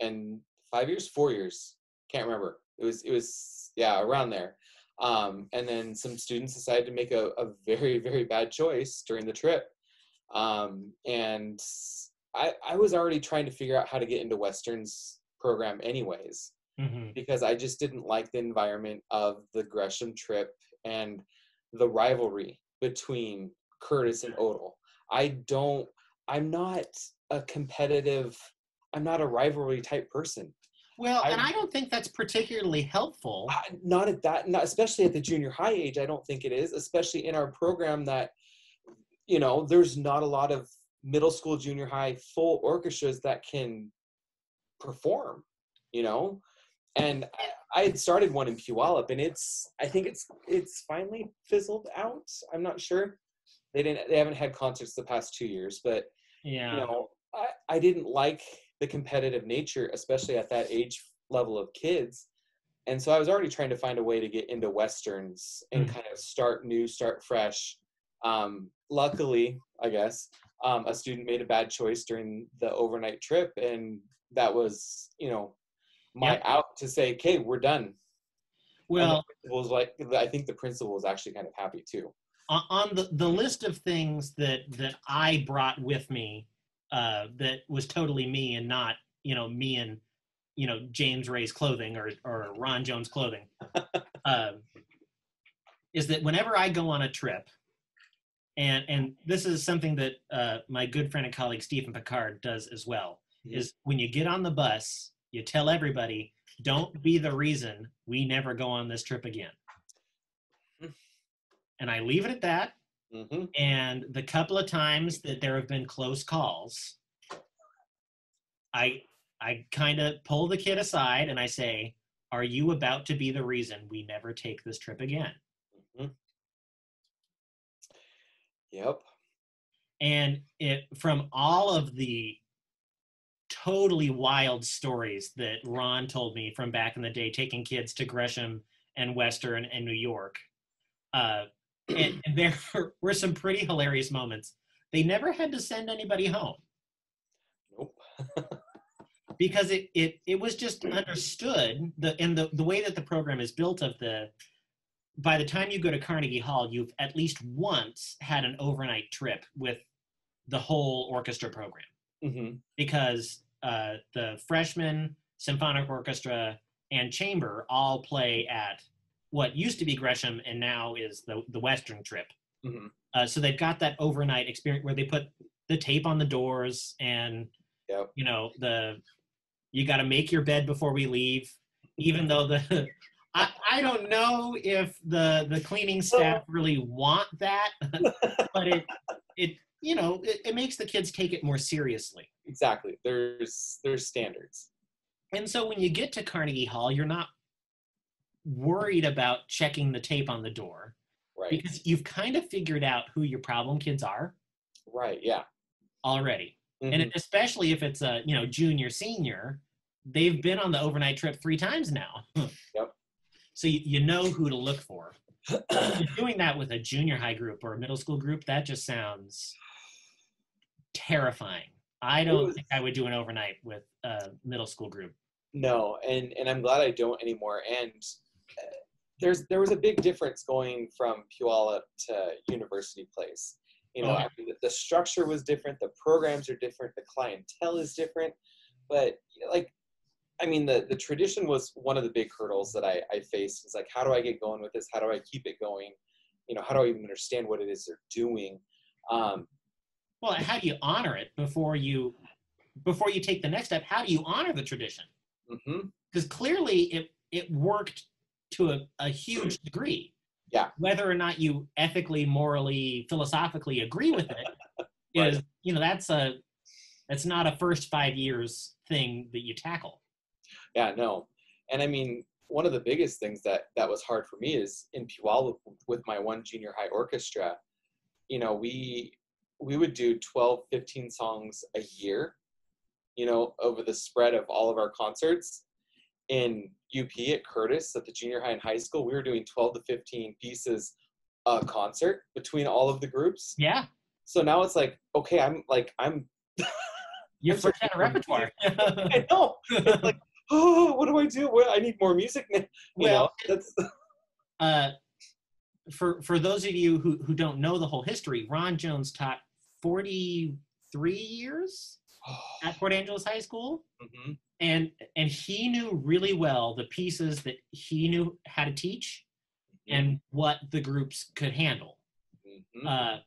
And five years, four years, can't remember. It was, it was, yeah, around there. Um, and then some students decided to make a, a very, very bad choice during the trip. Um, and I, I was already trying to figure out how to get into Western's program anyways hmm because I just didn't like the environment of the Gresham trip and the rivalry between Curtis and Odell. I don't, I'm not a competitive, I'm not a rivalry type person. Well, I- and I don't think that's particularly helpful. Not at that, not especially at the junior high age. I don't think it is, especially in our program that, you know, there's not a lot of middle school, junior high full orchestras that can perform, you know, and I, had started one in Puyallup, and it's, I think it's, it's finally fizzled out. I'm not sure. They didn't, they haven't had concerts the past two years, but yeah. you know, I, I didn't like the competitive nature, especially at that age level of kids. And so I was already trying to find a way to get into westerns and Mm. kind of start new, start fresh. Um, luckily, I guess, um, a student made a bad choice during the overnight trip, and that was, you know, my Yep. out to say, "Okay, we're done." well, was like, I think the principal was actually kind of happy too. on, the, the list of things that that I brought with me uh, that was totally me and not you know me and you know James Ray's clothing or or Ron Jones clothing um, is that whenever I go on a trip and and this is something that uh, my good friend and colleague Stephen Picard does as well Mhm. is when you get on the bus you tell everybody don't be the reason we never go on this trip again. Mhm. and I leave it at that. Hmm and the couple of times that there have been close calls i i kind of pull the kid aside and i say are you about to be the reason we never take this trip again? Yep. and it from all of the totally wild stories that ron told me from back in the day taking kids to gresham and western and new york. Uh, and, and there were some pretty hilarious moments. They never had to send anybody home. Nope. because it it, it was just understood the and the, the way that the program is built of the by the time you go to Carnegie Hall, you've at least once had an overnight trip with the whole orchestra program hmm because uh, the freshman symphonic orchestra and chamber all play at what used to be Gresham and now is the the Western trip. hmm Uh, so they've got that overnight experience where they put the tape on the doors and Yep. you know the you got to make your bed before we leave even though the I, I don't know if the the cleaning staff really want that but it it you know it, it makes the kids take it more seriously Exactly. There's there's standards. and so when you get to carnegie hall you're not worried about checking the tape on the door Right. because you've kind of figured out who your problem kids are Right. Yeah. already Mhm. and especially if it's a you know junior senior they've been on the overnight trip three times now Yep. so you, you know who to look for doing that with a junior high group or a middle school group that just sounds terrifying i don't was- think i would do an overnight with a middle school group No, and and I'm glad I don't anymore. And uh, there's there was a big difference going from Puyallup to University Place. You know, Oh, I mean, the, the structure was different, the programs are different, the clientele is different, but like, I mean, the the tradition was one of the big hurdles that I I faced. Is like, how do I get going with this? How do I keep it going? You know, how do I even understand what it is they're doing? Um, well how do you honor it before you before you take the next step how do you honor the tradition mm-hmm. because clearly it it worked to a, a huge degree. Yeah. Whether or not you ethically, morally, philosophically agree with it is, Right. you know, that's a that's not a first five years thing that you tackle. Yeah, no. And I mean, one of the biggest things that that was hard for me is in Puyallup with my one junior high orchestra, you know, we we would do 12, 15 songs a year, you know, over the spread of all of our concerts. In UP at Curtis at the junior high and high school, we were doing 12 to 15 pieces a concert between all of the groups. Yeah. So now it's like, okay, I'm like I'm You're I'm sorry, of repertoire. I know. It's like, oh, what do I do? What I need more music now. You know, well, that's uh, for for those of you who, who don't know the whole history, Ron Jones taught 43 years at Port Angeles High School. Mhm. and and he knew really well the pieces that he knew how to teach and what the groups could handle Mhm. uh,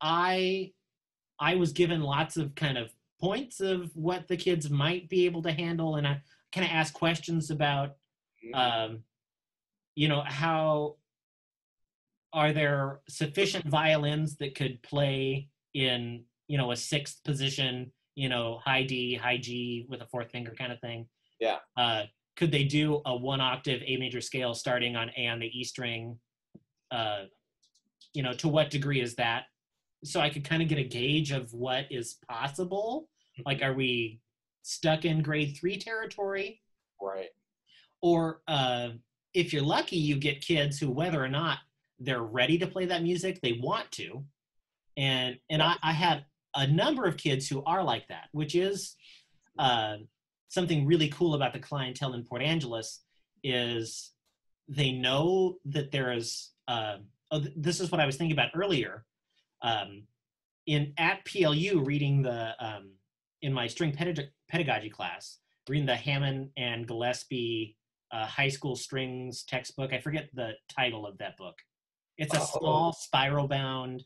i i was given lots of kind of points of what the kids might be able to handle and i kind of asked questions about Mhm. um, you know how are there sufficient violins that could play in you know a sixth position you know high d high g with a fourth finger kind of thing? Yeah. uh, could they do a one octave a major scale starting on a on the e string? Uh, you know to what degree is that? So i could kind of get a gauge of what is possible. Like are we stuck in grade three territory? Right. or uh, if you're lucky you get kids who whether or not they're ready to play that music they want to. And and I, I have a number of kids who are like that which is uh, something really cool about the clientele in port angeles is they know that there is uh, oh, th- this is what i was thinking about earlier um, in at plu reading the um, in my string pedag- pedagogy class reading the hamann and gillespie uh, high school strings textbook i forget the title of that book it's a Oh. small spiral bound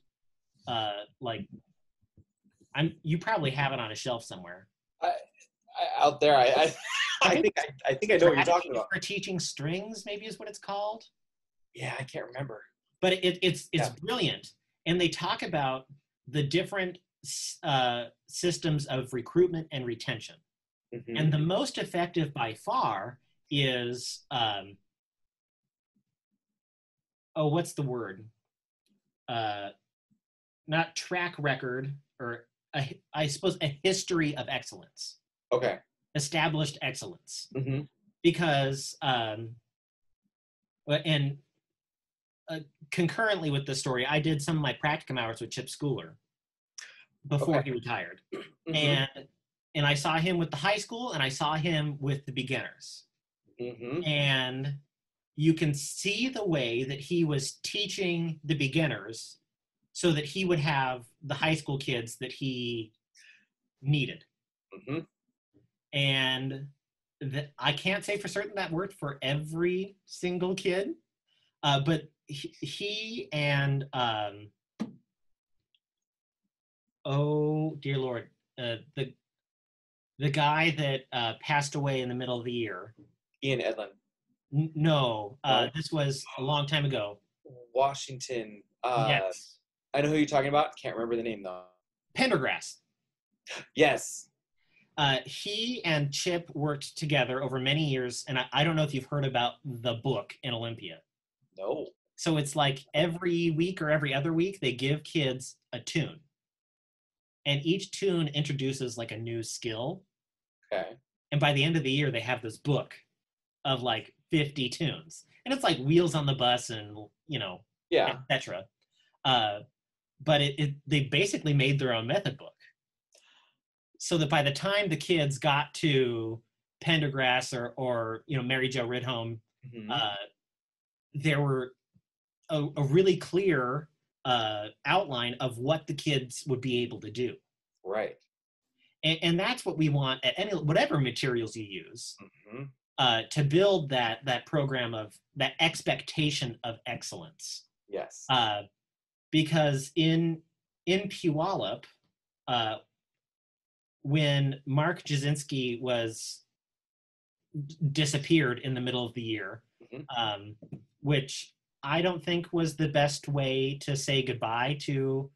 uh, like i'm you probably have it on a shelf somewhere I, out there, I, I, I think I, I think I know what you're talking about. for teaching strings maybe is what it's called Yeah, I can't remember. but it, it's it's Yeah. brilliant and they talk about the different uh, systems of recruitment and retention Mhm. and the most effective by far is um, oh what's the word? Uh, not track record or a, i suppose a history of excellence. Okay. established excellence. Hmm because um and uh, concurrently with this story i did some of my practicum hours with chip schooler before Okay. he retired. Hmm and and i saw him with the high school and i saw him with the beginners. Hmm and you can see the way that he was teaching the beginners so that he would have the high school kids that he needed. hmm And that I can't say for certain that worked for every single kid, uh, but he, he and um, oh dear lord, uh, the the guy that uh, passed away in the middle of the year. Ian Edlin, N- no, uh, this was a long time ago. Washington. Uh, yes, I know who you're talking about. Can't remember the name though. Pendergrass. Yes. Uh, he and Chip worked together over many years, and I, I don't know if you've heard about the book in Olympia. No. So it's like every week or every other week, they give kids a tune. And each tune introduces like a new skill. Okay. And by the end of the year, they have this book of like 50 tunes. And it's like Wheels on the Bus and, you know, Yeah. etc. Uh, but it, it, they basically made their own method book. So that by the time the kids got to Pendergrass or, or you know, Mary Jo Ridhome, Mhm. uh, there were a, a really clear uh, outline of what the kids would be able to do. right. And, and that's what we want at any whatever materials you use hmm uh, to build that that program of that expectation of excellence. Yes. Uh, because in in Puyallup, uh, when Mark Jasinski was disappeared in the middle of the year, Mhm. um, which I don't think was the best way to say goodbye to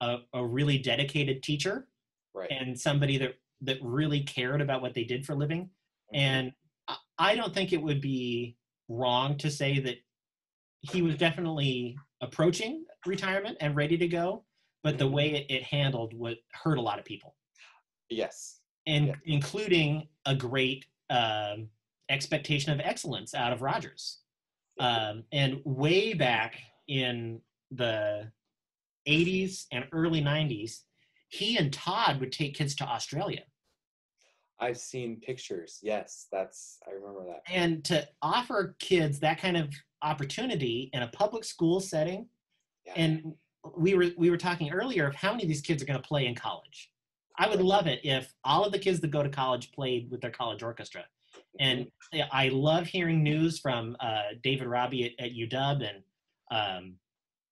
a, a really dedicated teacher right. and somebody that that really cared about what they did for a living. Mhm. And I- don't think it would be wrong to say that he was definitely approaching retirement and ready to go, but the Mhm. way it, it handled would hurt a lot of people, yes. and Yeah. including a great um, expectation of excellence out of Rogers. Um, and way back in the 80s and early 90s, he and Todd would take kids to Australia. I've seen pictures. Yes, that's. I remember that. and to offer kids that kind of opportunity in a public school setting Yeah. and we were we were talking earlier of how many of these kids are going to play in college i would love it if all of the kids that go to college played with their college orchestra and i love hearing news from uh, david rahbee at, at uw and um,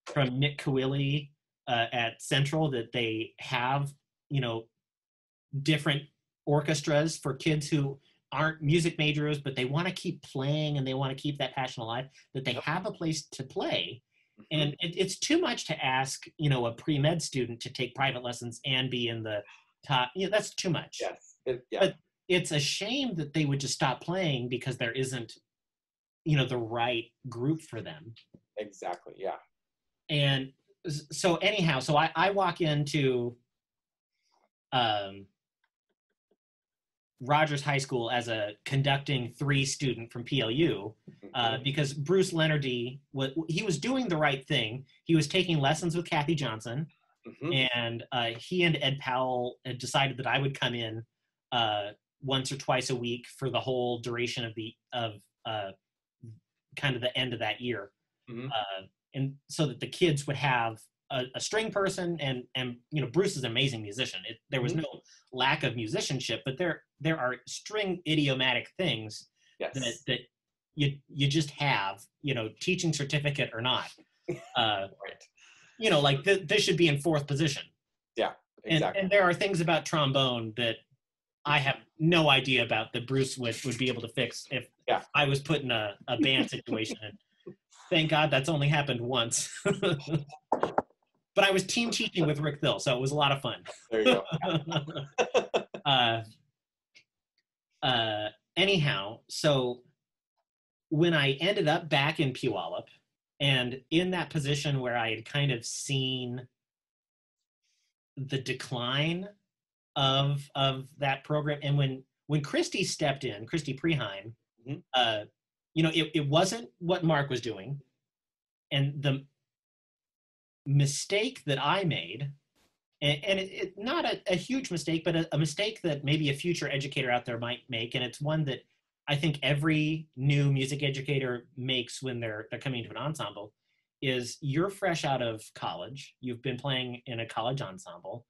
from nick Caoile, uh, at central that they have you know different orchestras for kids who aren't music majors, but they want to keep playing and they want to keep that passion alive, that they Yep. have a place to play. Mhm. And it, it's too much to ask, you know, a pre med student to take private lessons and be in the top. You know, that's too much. yes. It, yeah. But- It's a shame that they would just stop playing because there isn't, you know, the right group for them. exactly. Yeah. And so, anyhow, so I, I walk into um, Rogers High School as a conducting three student from PLU uh, Mhm. because Bruce Leonardy was he was doing the right thing. He was taking lessons with Kathy Johnson, Mhm. and uh, he and Ed Powell had decided that I would come in uh, once or twice a week for the whole duration of the of uh, kind of the end of that year, Mhm. uh, and so that the kids would have a, a string person and and you know Bruce is an amazing musician. It, there was Mhm. no lack of musicianship, but there there are string idiomatic things Yes. that that you you just have you know teaching certificate or not uh Right. you know like th- this should be in fourth position and, Exactly. and there are things about trombone that i have no idea about that bruce would, would be able to fix if Yeah. i was put in a, a band situation thank god that's only happened once but i was team teaching with rick thill so it was a lot of fun there you go. uh, uh, anyhow, so when I ended up back in Puyallup and in that position where I had kind of seen the decline of of that program, and when when Christy stepped in, Christy Preheim, Mhm. uh, you know, it, it wasn't what Mark was doing, and the mistake that I made and, and it, it, not a, a huge mistake, but a, a mistake that maybe a future educator out there might make, and it's one that I think every new music educator makes when they're they're coming to an ensemble is you're fresh out of college. You've been playing in a college ensemble.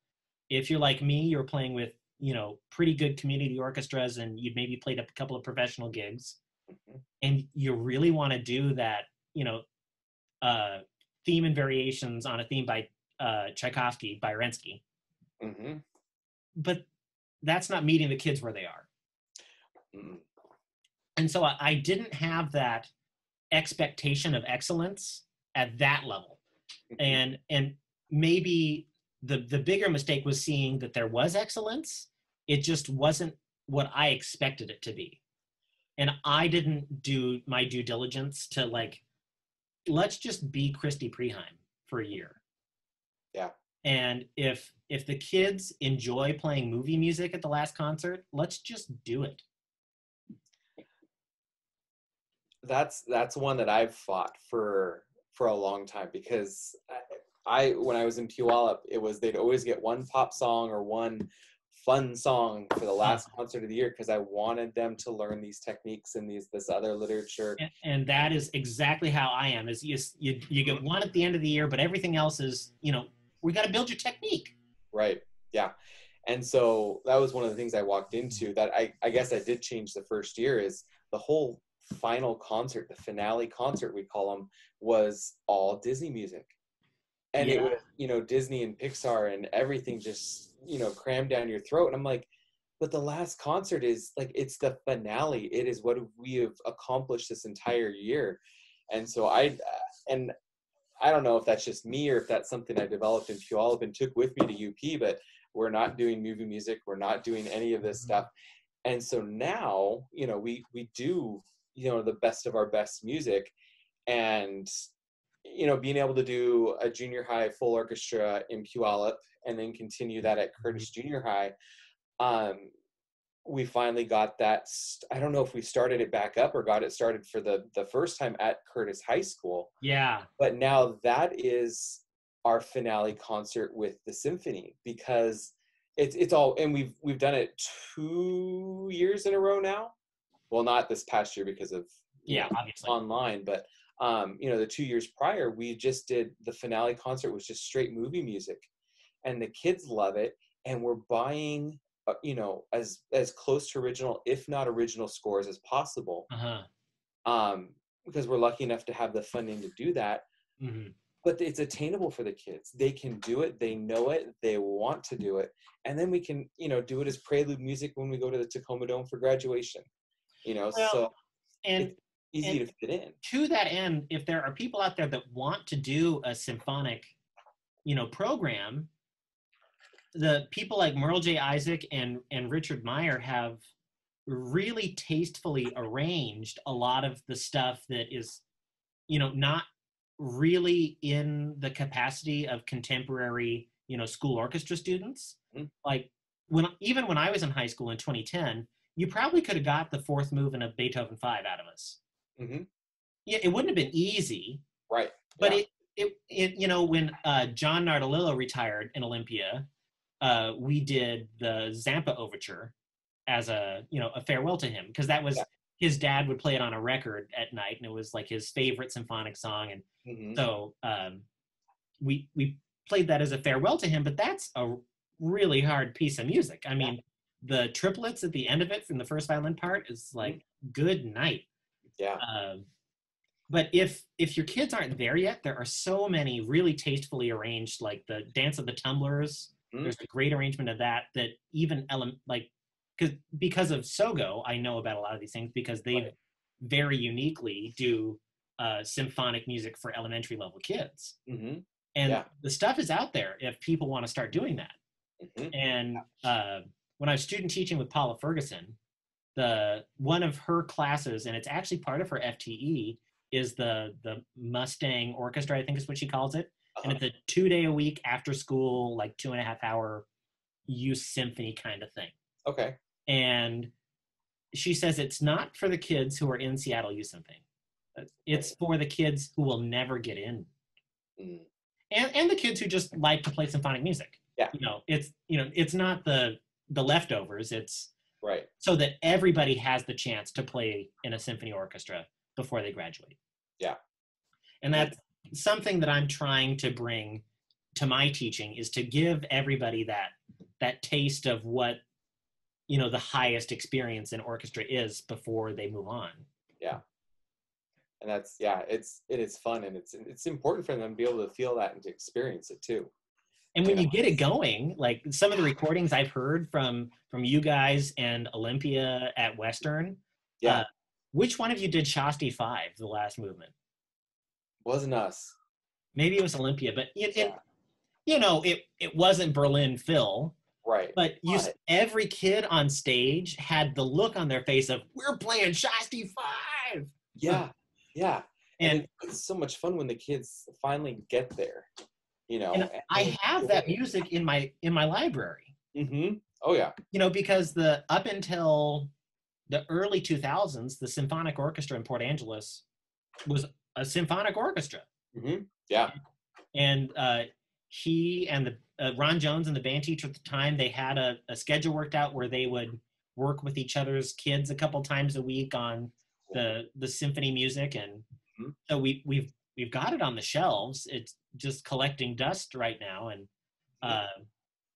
If you're like me, you're playing with you know pretty good community orchestras, and you've maybe played a couple of professional gigs, Mhm. and you really want to do that. You know, uh, theme and variations on a theme by uh, Tchaikovsky by Arensky, hmm but that's not meeting the kids where they are. mm and so I, I didn't have that expectation of excellence at that level. And and maybe the the bigger mistake was seeing that there was excellence. It just wasn't what i expected it to be. And i didn't do my due diligence to like let's just be christy preheim for a year Yeah. and if if the kids enjoy playing movie music at the last concert let's just do it that's that's one that I've fought for for a long time because I, I when I was in Puyallup, it was they'd always get one pop song or one fun song for the last concert of the year because I wanted them to learn these techniques and these this other literature. and, and that is exactly how I am. Is you, you you get one at the end of the year, but everything else is you know we got to build your technique. Right. Yeah. And so that was one of the things I walked into that I, I guess I did change the first year is the whole final concert, the finale concert, we call them, was all Disney music. And it was, you know, Disney and Pixar and everything just, you know, crammed down your throat. And I'm like, but the last concert is like, it's the finale. It is what we have accomplished this entire year. And so I, and I don't know if that's just me or if that's something I developed in Puyallup and took with me to UP, but we're not doing movie music. We're not doing any of this Mhm. stuff. And so now, you know, we, we do, you know, the best of our best music and, you know, being able to do a junior high full orchestra in Puyallup and then continue that at Curtis Junior High. Um, we finally got that. st- I don't know if we started it back up or got it started for the the first time at Curtis High School Yeah, but now that is our finale concert with the symphony because it's it's all and we've we've done it two years in a row now well not this past year because of yeah, know, obviously. online but um you know the two years prior we just did the finale concert was just straight movie music. And the kids love it and we're buying uh, you know as as close to original if not original scores as possible. Uh-huh. um because we're lucky enough to have the funding to do that. Hmm but it's attainable for the kids. They can do it. They know it. They want to do it. And then we can you know do it as prelude music when we go to the tacoma dome for graduation you know Well, so And easy and- to fit in to that end, if there are people out there that want to do a symphonic, you know, program, the people like Merle J. Isaac and and Richard Meyer have really tastefully arranged a lot of the stuff that is, you know, not really in the capacity of contemporary, you know, school orchestra students. Mhm. Like when even when I was in high school in 2010, you probably could have got the fourth movement of Beethoven 5 out of us. Hmm Yeah, it wouldn't have been easy, right but yeah. it, it, it, you know, when uh, John Nardolillo retired in Olympia, uh, we did the Zampa Overture as a, you know, a farewell to him because that was Yeah. his dad would play it on a record at night, and it was like his favorite symphonic song, and Mhm. so um, we we played that as a farewell to him. But that's a really hard piece of music. I mean, the triplets at the end of it from the first violin part is like good night. Yeah Um, but if if your kids aren't there yet, there are so many really tastefully arranged, like the Dance of the Tumblers. Mm. There's a great arrangement of that. That even element like because because of Sogo, I know about a lot of these things because they Right. very uniquely do uh, symphonic music for elementary level kids, hmm and Yeah. the stuff is out there if people want to start doing that. hmm And uh, when I was student teaching with Paula Ferguson, the one of her classes, and it's actually part of her FTE, is the the Mustang Orchestra. I think is what she calls it, and Uh-huh. it's a two day a week after school, like two and a half hour youth symphony kind of thing. okay And she says it's not for the kids who are in Seattle Youth Symphony. It's for the kids who will never get in Mm. and and the kids who just like to play symphonic music. Yeah. You know, it's you know, it's not the the leftovers. It's Right. so that everybody has the chance to play in a symphony orchestra before they graduate. Yeah. And that's something that I'm trying to bring to my teaching is to give everybody that that taste of what you know the highest experience in orchestra is before they move on. Yeah. And that's yeah, it's it is fun and it's it's important for them to be able to feel that and to experience it too. And when you get it going, like some of the recordings I've heard from from you guys and Olympia at Western, Yeah. uh, which one of you did Shosti Five, the last movement? Wasn't us. Maybe it was Olympia, but it, it Yeah. you know it it wasn't Berlin Phil, Right. but you every kid on stage had the look on their face of we're playing Shosti Five, Yeah. Yeah. and And it's so much fun when the kids finally get there. You know. And I have that music in my in my library. Mm-hmm. Oh yeah. you know because the up until the early 2000s the symphonic orchestra in port angeles was a symphonic orchestra Mm-hmm. Yeah. and uh, he and the uh, ron jones and the band teacher at the time they had a, a schedule worked out where they would work with each other's kids a couple times a week on the the symphony music and Mhm. so we we've we've got it on the shelves it's just collecting dust right now and uh,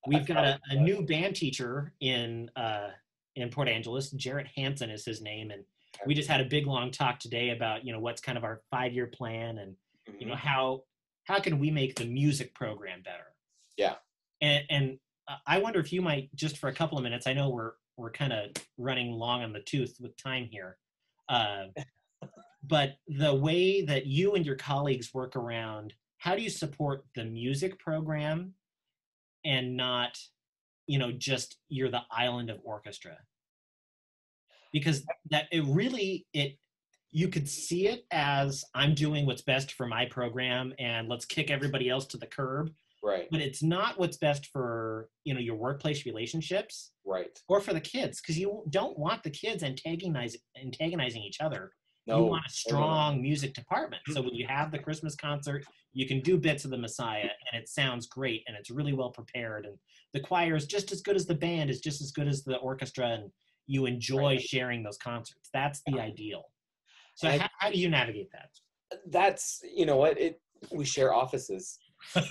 we've got a, a new band teacher in uh, in Port Angeles. Jarrett Hansen is his name, and we just had a big long talk today about you know what's kind of our five year plan and you know Mhm. how how can we make the music program better. Yeah. And and uh, I wonder if you might just for a couple of minutes. I know we're we're kind of running long on the tooth with time here. Uh, but the way that you and your colleagues work around how do you support the music program and not you know just you're the island of orchestra because that it really it you could see it as i'm doing what's best for my program and let's kick everybody else to the curb Right. but it's not what's best for you know your workplace relationships Right. or for the kids because you don't want the kids antagonize, antagonizing each other No. you oh, want a strong music department. So when mm-hmm. you have the Christmas concert, you can do bits of the Messiah and it sounds great and it's really well prepared. And the choir is just as good as the band, is just as good as the orchestra, and you enjoy Right. sharing those concerts. That's the ideal. So how, how do you navigate that? That's you know what it. We share offices.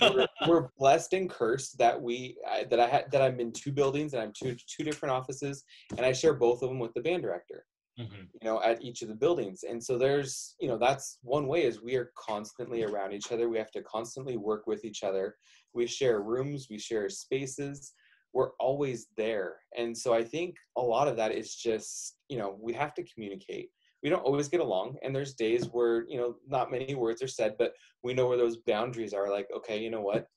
we're, we're blessed and cursed that we I, that I had that I'm in two buildings and I'm two two different offices and I share both of them with the band director. Mhm. you know at each of the buildings. And so there's you know that's one way is we are constantly around each other. We have to constantly work with each other. We share rooms. We share spaces. We're always there. And so i think a lot of that is just you know we have to communicate. We don't always get along. And there's days where you know not many words are said but we know where those boundaries are. Like okay you know what?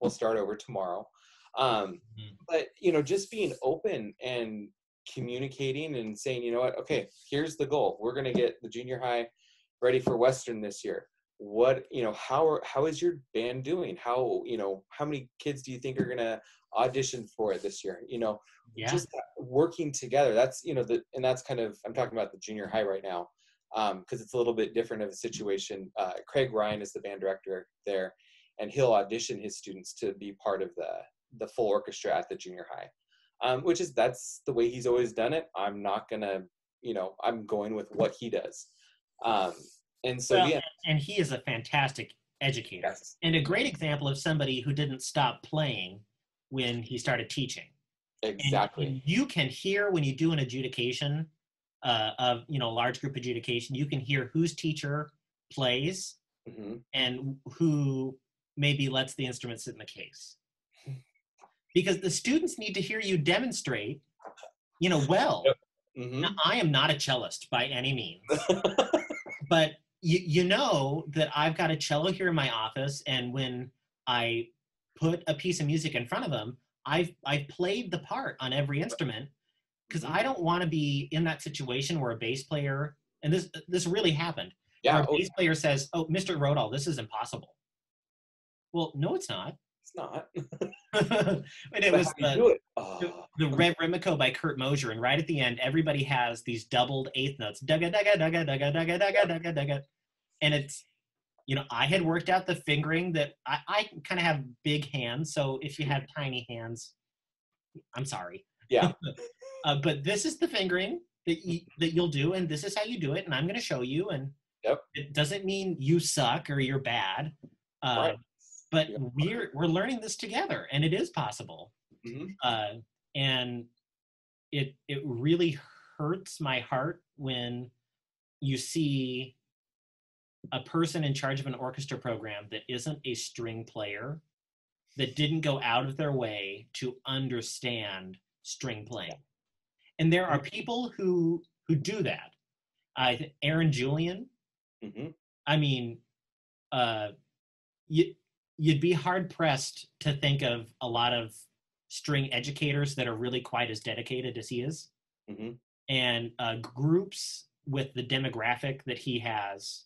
We'll start over tomorrow. Um, Mhm. but you know just being open and communicating and saying you know what? Okay here's the goal. We're going to get the junior high ready for western this year. What you know how are, how is your band doing? How you know how many kids do you think are going to audition for it this year? You know Yeah. just working together. That's you know the and that's kind of i'm talking about the junior high right now because it's a little bit different of a situation. Uh, craig ryan is the band director there and he'll audition his students to be part of the the full orchestra at the junior high um, which is that's the way he's always done it. I'm not gonna you know i'm going with what he does. Um, and so Well, yeah. and he is a fantastic educator yes. and a great example of somebody who didn't stop playing when he started teaching. Exactly. And you can hear when you do an adjudication uh, of you know a large group adjudication, you can hear whose teacher plays hmm and who maybe lets the instrument sit in the case. Because the students need to hear you demonstrate, you know, well. hmm Now, I am not a cellist by any means, but you, you know that I've got a cello here in my office, and when I put a piece of music in front of them, I've I've played the part on every instrument because I don't want to be in that situation where a bass player and this this really happened. yeah where a oh, bass player says, "Oh, Mr. Rødahl, this is impossible." Well, no, it's not. it's not and it But was how do you the, oh, the Rev Rimico by Kirt Mosier, and right at the end, everybody has these doubled eighth notes, dugga dugga dugga dugga dugga dugga dugga dugga, and it's, you know, I had worked out the fingering that I, I kind of have big hands, so if you have tiny hands, I'm sorry, Yeah. uh, but this is the fingering that you, that you'll do, and this is how you do it, and I'm going to show you. And Yep. it doesn't mean you suck or you're bad, uh, Right. But we're we're learning this together, and it is possible. Mhm. Uh, and it it really hurts my heart when you see a person in charge of an orchestra program that isn't a string player that didn't go out of their way to understand string playing and there are people who who do that i th- aaron julian Mhm. i mean uh you you'd be hard pressed to think of a lot of string educators that are really quite as dedicated as he is Mhm. and uh, groups with the demographic that he has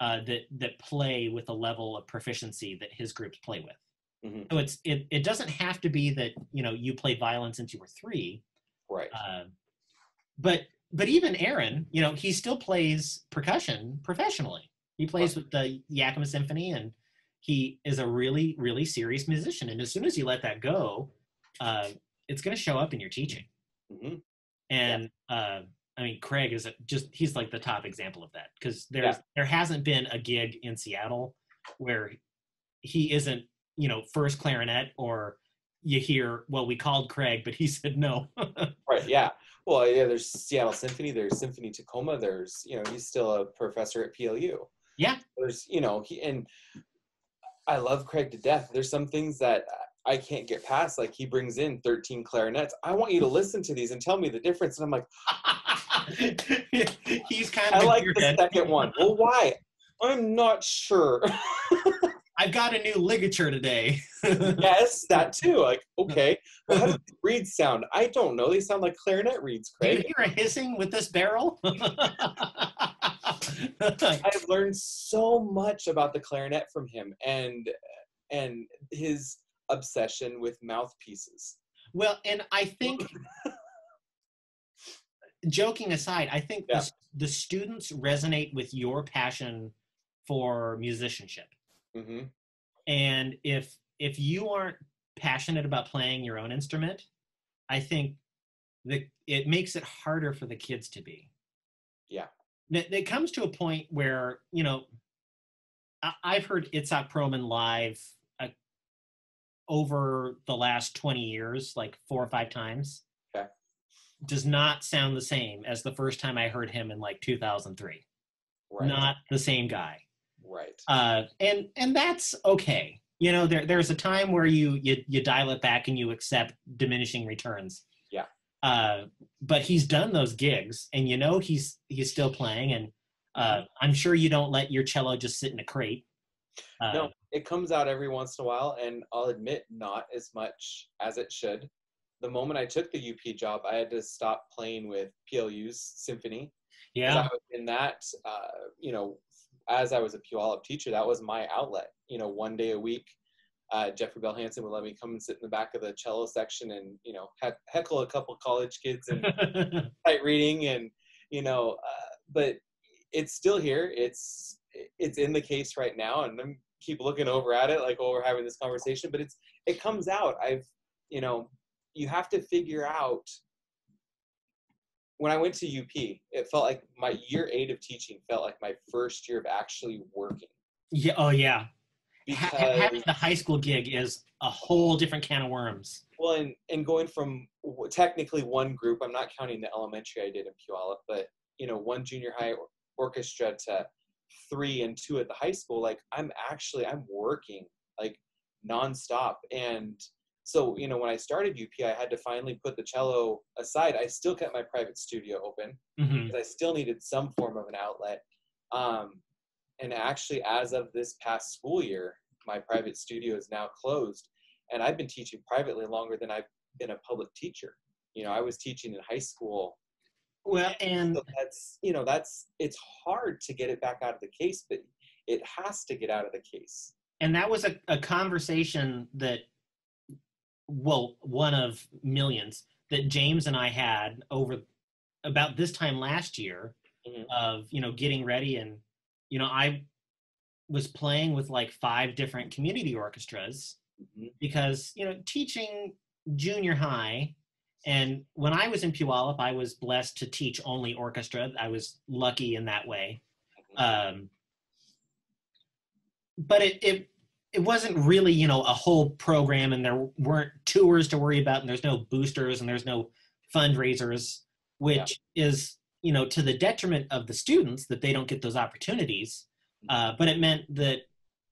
uh, that that play with the level of proficiency that his groups play with. Mhm. So it's it, it doesn't have to be that you know you played violin since you were three, Right. uh, but but even Aaron, you know, he still plays percussion professionally. He plays with the Yakima Symphony, and he is a really really serious musician. And as soon as you let that go, uh, it's going to show up in your teaching. Mhm. And uh, I mean, Craig is a, just he's like the top example of that because there's Yeah. there hasn't been a gig in Seattle where he isn't you know first clarinet or you hear well we called Craig but he said no. Right. Yeah. Well, yeah. There's Seattle Symphony. There's Symphony Tacoma. There's you know he's still a professor at PLU. Yeah. There's you know he and I love Craig to death. There's some things that I can't get past. Like he brings in 13 clarinets. I want you to listen to these and tell me the difference. And I'm like, he's kind I of a like the gearhead. second one. Well, why? I'm not sure. I've got a new ligature today. yes, that too. Like, okay, well, how do these reeds sound? I don't know. They sound like clarinet reeds, Craig, you hear a hissing with this barrel? I've learned so much about the clarinet from him and and his obsession with mouthpieces. Well, and I think, joking aside, I think Yeah. the, the students resonate with your passion for musicianship. hmm And if if you aren't passionate about playing your own instrument, I think that it makes it harder for the kids to be. Yeah. It, comes to a point where you know, I've heard Itzhak Perlman live uh, over the last twenty years, like four or five times. Okay. Does not sound the same as the first time I heard him in like 2003. Right. Not the same guy right. uh, and and that's okay. You know, there there's a time where you you you dial it back and you accept diminishing returns. Uh, but he's done those gigs, and you know he's he's still playing, and uh, I'm sure you don't let your cello just sit in a crate. Uh, No, it comes out every once in a while, and I'll admit, not as much as it should. The moment I took the UP job, I had to stop playing with PLU's symphony. Yeah. In that, uh, you know, as I was a Puyallup teacher, that was my outlet. You know, one day a week, uh, Jeffrey Bell Hansen would let me come and sit in the back of the cello section and, you know, heck, heckle a couple college kids and sight reading and, you know, uh, but it's still here. It's it's in the case right now, and I'm keep looking over at it like while we're having this conversation. But it's it comes out. I've you know, you have to figure out when I went to UP, it felt like my year eight of teaching felt like my first year of actually working. yeah. Oh yeah. Having the high school gig is a whole different can of worms. well, and, and going from technically one group, I'm not counting the elementary I did in Puyallup, but, you know, one junior high orchestra to three and two at the high school, like I'm actually, I'm working like nonstop. And so, you know, when I started UP, I had to finally put the cello aside. I still kept my private studio open. hmm because I still needed some form of an outlet. Um, and actually, as of this past school year, my private studio is now closed, and I've been teaching privately longer than I've been a public teacher. You know, I was teaching in high school. Well, and So that's you know that's it's hard to get it back out of the case, but it has to get out of the case. and that was a, a conversation that well one of millions that james and i had over about this time last year Mhm. of you know getting ready and you know i was playing with like five different community orchestras Mhm. because you know teaching junior high and when I was in Puyallup, I was blessed to teach only orchestra. I was lucky in that way. Um, but it, it it wasn't really you know a whole program, and there weren't tours to worry about, and there's no boosters, and there's no fundraisers, which yeah. is you know to the detriment of the students that they don't get those opportunities. Uh, but it meant that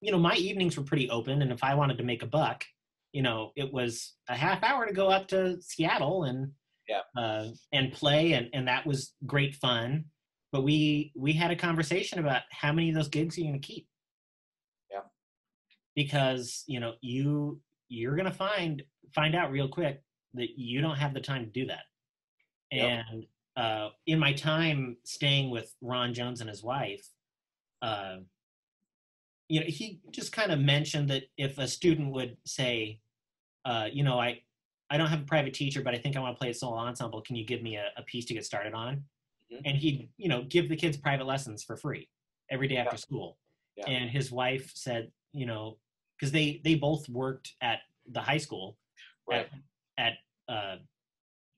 you know my evenings were pretty open, and if I wanted to make a buck, you know it was a half hour to go up to Seattle and yeah. uh, and play, and and that was great fun. But we we had a conversation about how many of those gigs are you going to keep. Yeah. Because you know you you're going to find find out real quick that you don't have the time to do that. Yep. Uh, in my time staying with Ron Jones and his wife, uh, you know, he just kind of mentioned that if a student would say, uh, you know, I, I don't have a private teacher, but I think I want to play a solo ensemble. Can you give me a, a piece to get started on? Mm-hmm. And he'd, you know, give the kids private lessons for free every day after yeah. school. Yeah. And his wife said, you know, because they they both worked at the high school, right. at, at uh,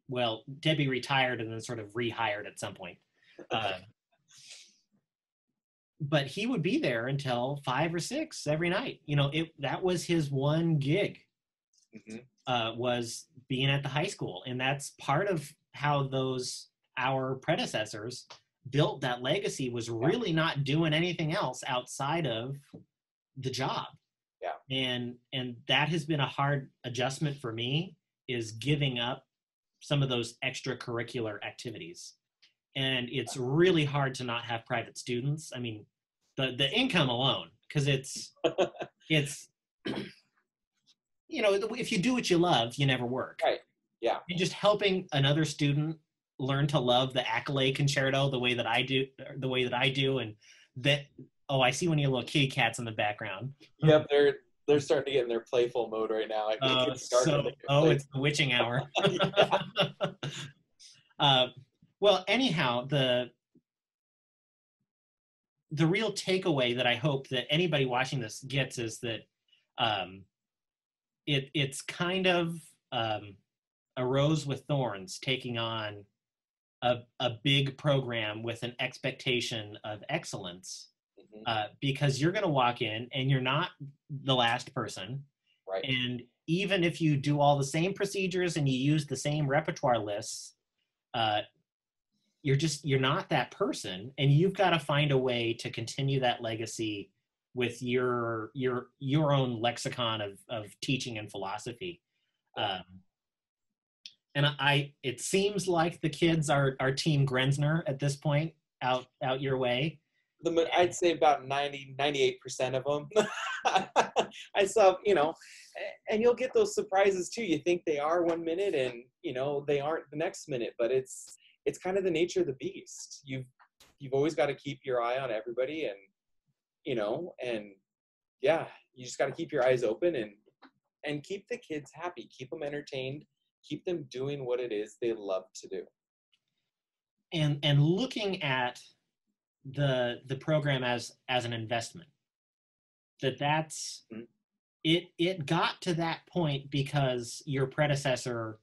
well, Debbie retired and then sort of rehired at some point. Uh, but he would be there until five or six every night. You know, it that was his one gig. Mm-hmm. Uh, was being at the high school, and that's part of how those our predecessors built that legacy was really not doing anything else outside of the job. Yeah. And and that has been a hard adjustment for me is giving up some of those extracurricular activities. And it's really hard to not have private students. I mean, the the income alone because it's it's you know if you do what you love you never work right yeah you're just helping another student learn to love the Accolay concerto the way that i do the way that i do and that oh i see one of your little kitty cats in the background yep they're they're starting to get in their playful mode right now. Uh, so, oh it's the witching hour. Uh, well anyhow the the real takeaway that I hope that anybody watching this gets is that um, it it's kind of um, a rose with thorns taking on a, a big program with an expectation of excellence mm-hmm. uh, because you're going to walk in and you're not the last person. Right. And even if you do all the same procedures and you use the same repertoire lists uh, you're just you're not that person. And you've got to find a way to continue that legacy with your your your own lexicon of of teaching and philosophy. Um, and i it seems like the kids are are team grenzner at this point out out your way the i'd say about 90 98% of them i saw you know and you'll get those surprises too you think they are one minute and you know they aren't the next minute but it's it's kind of the nature of the beast. You've you've always got to keep your eye on everybody, and you know, and yeah, you just got to keep your eyes open and and keep the kids happy, keep them entertained, keep them doing what it is they love to do. And and looking at the the program as as an investment that that's mm-hmm. it it got to that point because your predecessor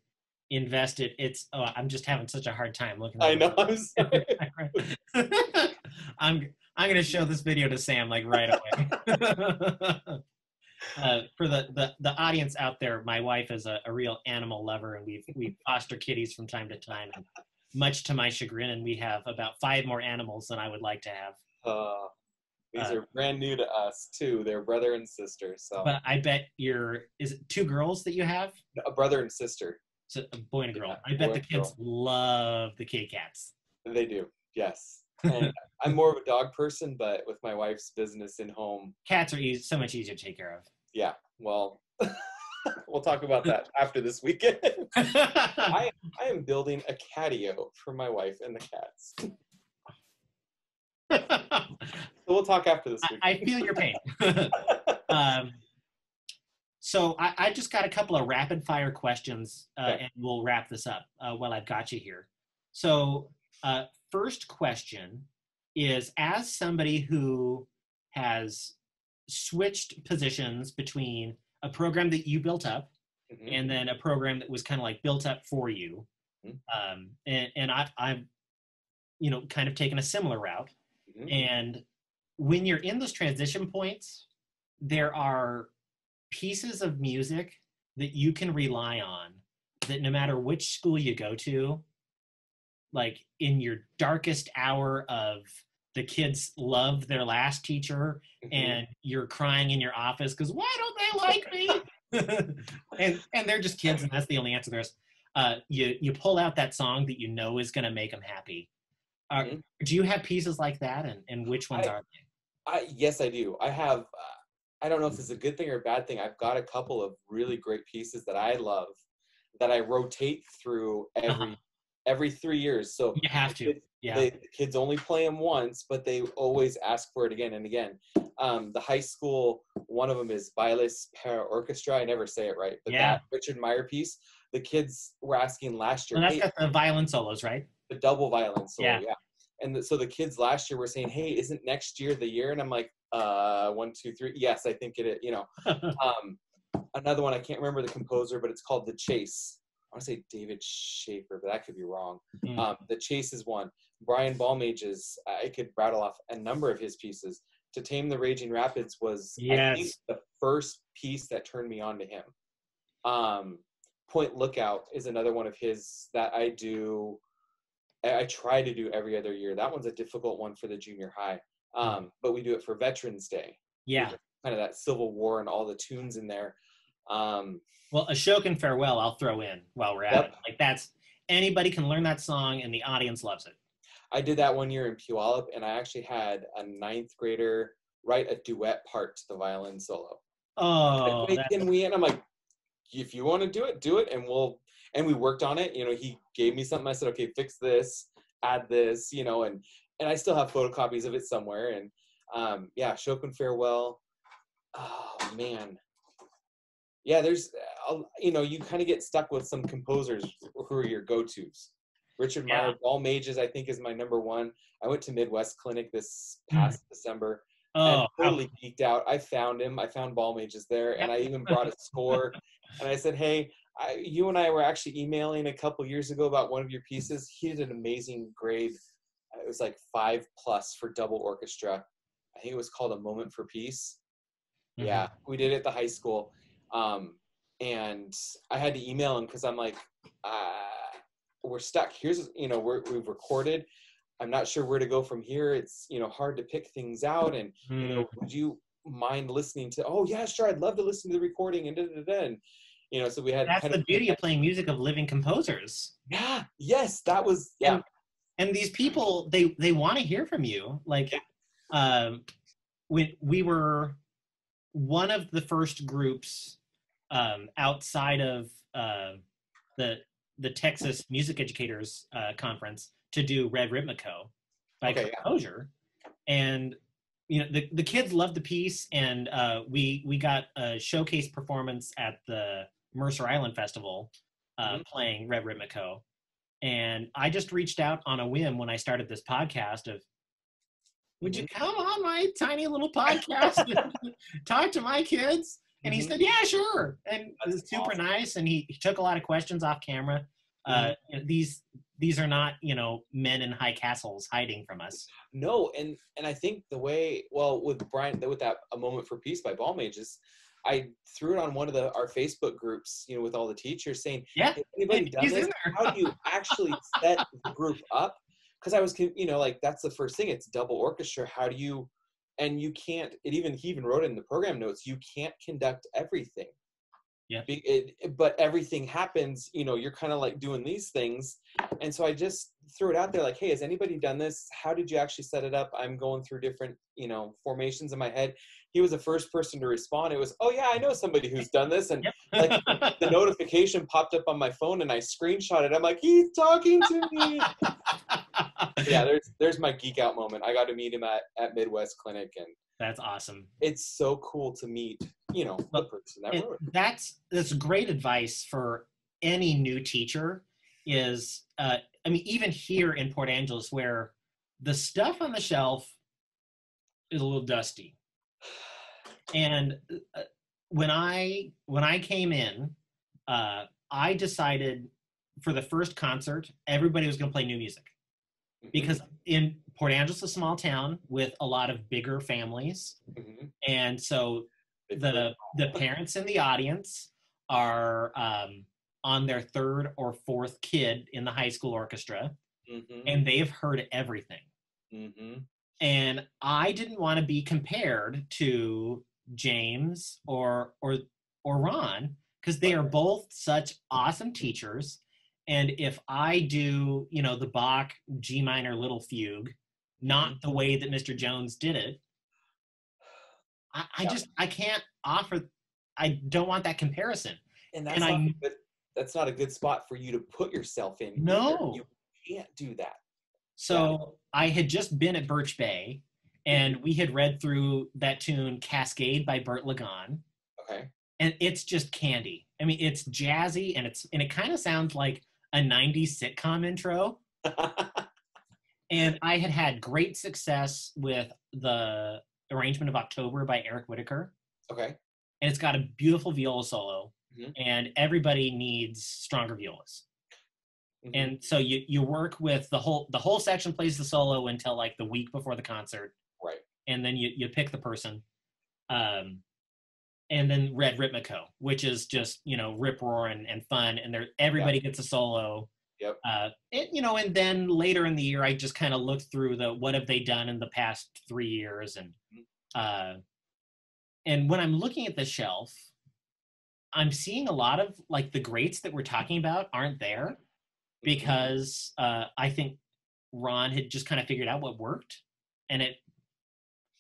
invested it's oh i'm just having such a hard time looking i know i'm sorry. i'm i'm going to show this video to sam like right away uh, for the, the the audience out there my wife is a, a real animal lover and we've we foster kitties from time to time and much to my chagrin and we have about five more animals than i would like to have uh, these uh, are brand new to us too they're brother and sister so but i bet you're is it two girls that you have a brother and sister so a boy and a girl. Yeah, I bet the kids love the kitty cats. They do. Yes. And I'm more of a dog person, but with my wife's business in home, cats are easy, so much easier to take care of. Yeah. Well, we'll talk about that after this weekend. I I am building a catio for my wife and the cats. so we'll talk after this. Weekend. I, I feel your pain. um, so I, I, just got a couple of rapid fire questions, uh, okay. and we'll wrap this up uh, while I've got you here. So, uh, first question is: as somebody who has switched positions between a program that you built up Mhm. and then a program that was kind of like built up for you. Mhm. Um, and and I, I've, you know, kind of taken a similar route. Mhm. And when you're in those transition points, there are pieces of music that you can rely on that no matter which school you go to, like in your darkest hour of the kids love their last teacher Mhm. and you're crying in your office because why don't they like me? and and they're just kids, and that's the only answer there's. Uh, you you pull out that song that you know is going to make them happy. Uh, Mhm. Do you have pieces like that, and, and which ones I- are they? I, yes, I do. I have. Uh, I don't know if this is a good thing or a bad thing. I've got a couple of really great pieces that I love that I rotate through every Uh-huh. every three years. So You have to. The- Yeah. they, the kids only play them once, but they always ask for it again and again. Um, the high school, one of them is Bailes Para Orchestra. I never say it right, but Yeah. that Richard Meyer piece. The kids were asking last year, well, that's "Hey, got the violin solos, right? the double violin solo. Yeah. Yeah. And the, so the kids last year were saying, "Hey, isn't next year the year?" And I'm like, "Uh, one, two, three. Yes, I think it. is," You know, um, another one I can't remember the composer, but it's called The Chase. I want to say David Schaefer, but that could be wrong. Mm. Um, the Chase is one. Brian Balmages. I could rattle off a number of his pieces. To Tame the Raging Rapids was Yes. the first piece that turned me on to him. Um, Point Lookout is another one of his that I do. I I try to do every other year. That one's a difficult one for the junior high, um, but we do it for Veterans Day. yeah. Kind of that Civil War and all the tunes in there. Um, Well, Ashokan Farewell, I'll throw in while we're at Yep. it. Like that's anybody can learn that song, and the audience loves it. I did that one year in Puyallup, and I actually had a ninth grader write a duet part to the violin solo. Oh, that's, can we? And I'm like, if you want to do it, do it, and we'll. And we worked on it. You know, he gave me something. I said, okay, fix this, add this. You know, and and I still have photocopies of it somewhere. And um, yeah, Shokin Farewell. Oh man. Yeah, there's, uh, you know, you kind of get stuck with some composers who are your go-tos. Richard Yeah. Meyer, Balmages, I think, is my number one. I went to Midwest Clinic this Hmm. past December oh, totally geeked out. I found him. I found Balmages there, and I even brought a score. And I said, "Hey, I, you and I were actually emailing a couple years ago about one of your pieces. He did an amazing grade. It was like five plus for double orchestra. I think it was called A Moment for Peace. Mhm. Yeah, we did it at the high school. Um, and I had to email him because I'm like, uh, we're stuck. Here's, you know, we're, we've recorded. I'm not sure where to go from here. It's, you know, hard to pick things out. And, you know, Mm. would you mind listening to, oh, yeah, sure. I'd love to listen to the recording and da da da. And, you know, so we had that's the of, beauty of playing music of living composers. yeah, yes, that was, yeah. And, and these people, they they want to hear from you. Like, um, when we were one of the first groups um, outside of uh, the the Texas Music Educators uh, Conference to do Red Rhythmico by Okay, yeah. and you know the the kids loved the piece, and uh, we we got a showcase performance at the Mercer Island Festival uh, Mhm. playing Red Rhythmico, and I just reached out on a whim when I started this podcast of. Would you come on my tiny little podcast and talk to my kids? And he Mhm. said, "Yeah, sure." And it was super awesome. nice, and he, he took a lot of questions off camera. Uh, you know, these these are not you know men in high castles hiding from us. No, and and I think the way well with Brian with that a moment for peace by Balmages, I threw it on one of the our Facebook groups, you know, with all the teachers saying, Yeah, "Has anybody done this? How do you actually set the group up?" Because I was, you know, like that's the first thing. It's double orchestra. How do you? And you can't. It even he even wrote it in the program notes. You can't conduct everything. Yeah. Be- it- but everything happens. You know, you're kind of like doing these things, and so I just threw it out there like, "Hey, has anybody done this? How did you actually set it up?" I'm going through different, you know, formations in my head. He was the first person to respond. It was, "Oh yeah, I know somebody who's done this," and Yep. like the notification popped up on my phone, and I screenshot it. I'm like, "He's talking to me." Yeah, there's there's my geek out moment. I got to meet him at at Midwest Clinic, and That's awesome. it's so cool to meet, you know, the person that that's that's great advice for any new teacher. Is uh, I mean, even here in Port Angeles, where the stuff on the shelf is a little dusty, and uh, when I when I came in, uh, I decided for the first concert, everybody was going to play new music. Because in Port Angeles, a small town with a lot of bigger families, Mhm. and so the the parents in the audience are um, on their third or fourth kid in the high school orchestra, Mhm. and they've heard everything. Mm-hmm. And I didn't want to be compared to James or or or Ron because they are both such awesome teachers. And if I do, you know, the Bach G minor little fugue, not Mm-hmm. the way that Mr. Jones did it, I, I Yeah. just I can't offer. I don't want that comparison. and that's and not a good, that's not a good spot for you to put yourself in. either. No. you can't do that. So I had just been at Birch Bay, and we had read through that tune "Cascade" by Bert Ligon, Okay. and it's just candy. I mean, it's jazzy, and it's and it kind of sounds like a '90s sitcom intro. And I had had great success with the arrangement of October by Eric Whitacre, okay. and it's got a beautiful viola solo, Mhm. and everybody needs stronger violas. Mhm. and so you you work with the whole the whole section plays the solo until like the week before the concert right. and then you you pick the person um and then red rhythmico which is just you know rip roaring and fun and there everybody gets a solo Yep. uh and, you know and then later in the year i just kind of looked through the what have they done in the past three years and Mhm. uh and when i'm looking at the shelf i'm seeing a lot of like the greats that we're talking about aren't there Mm-hmm. because uh, I think Ron had just kind of figured out what worked, and it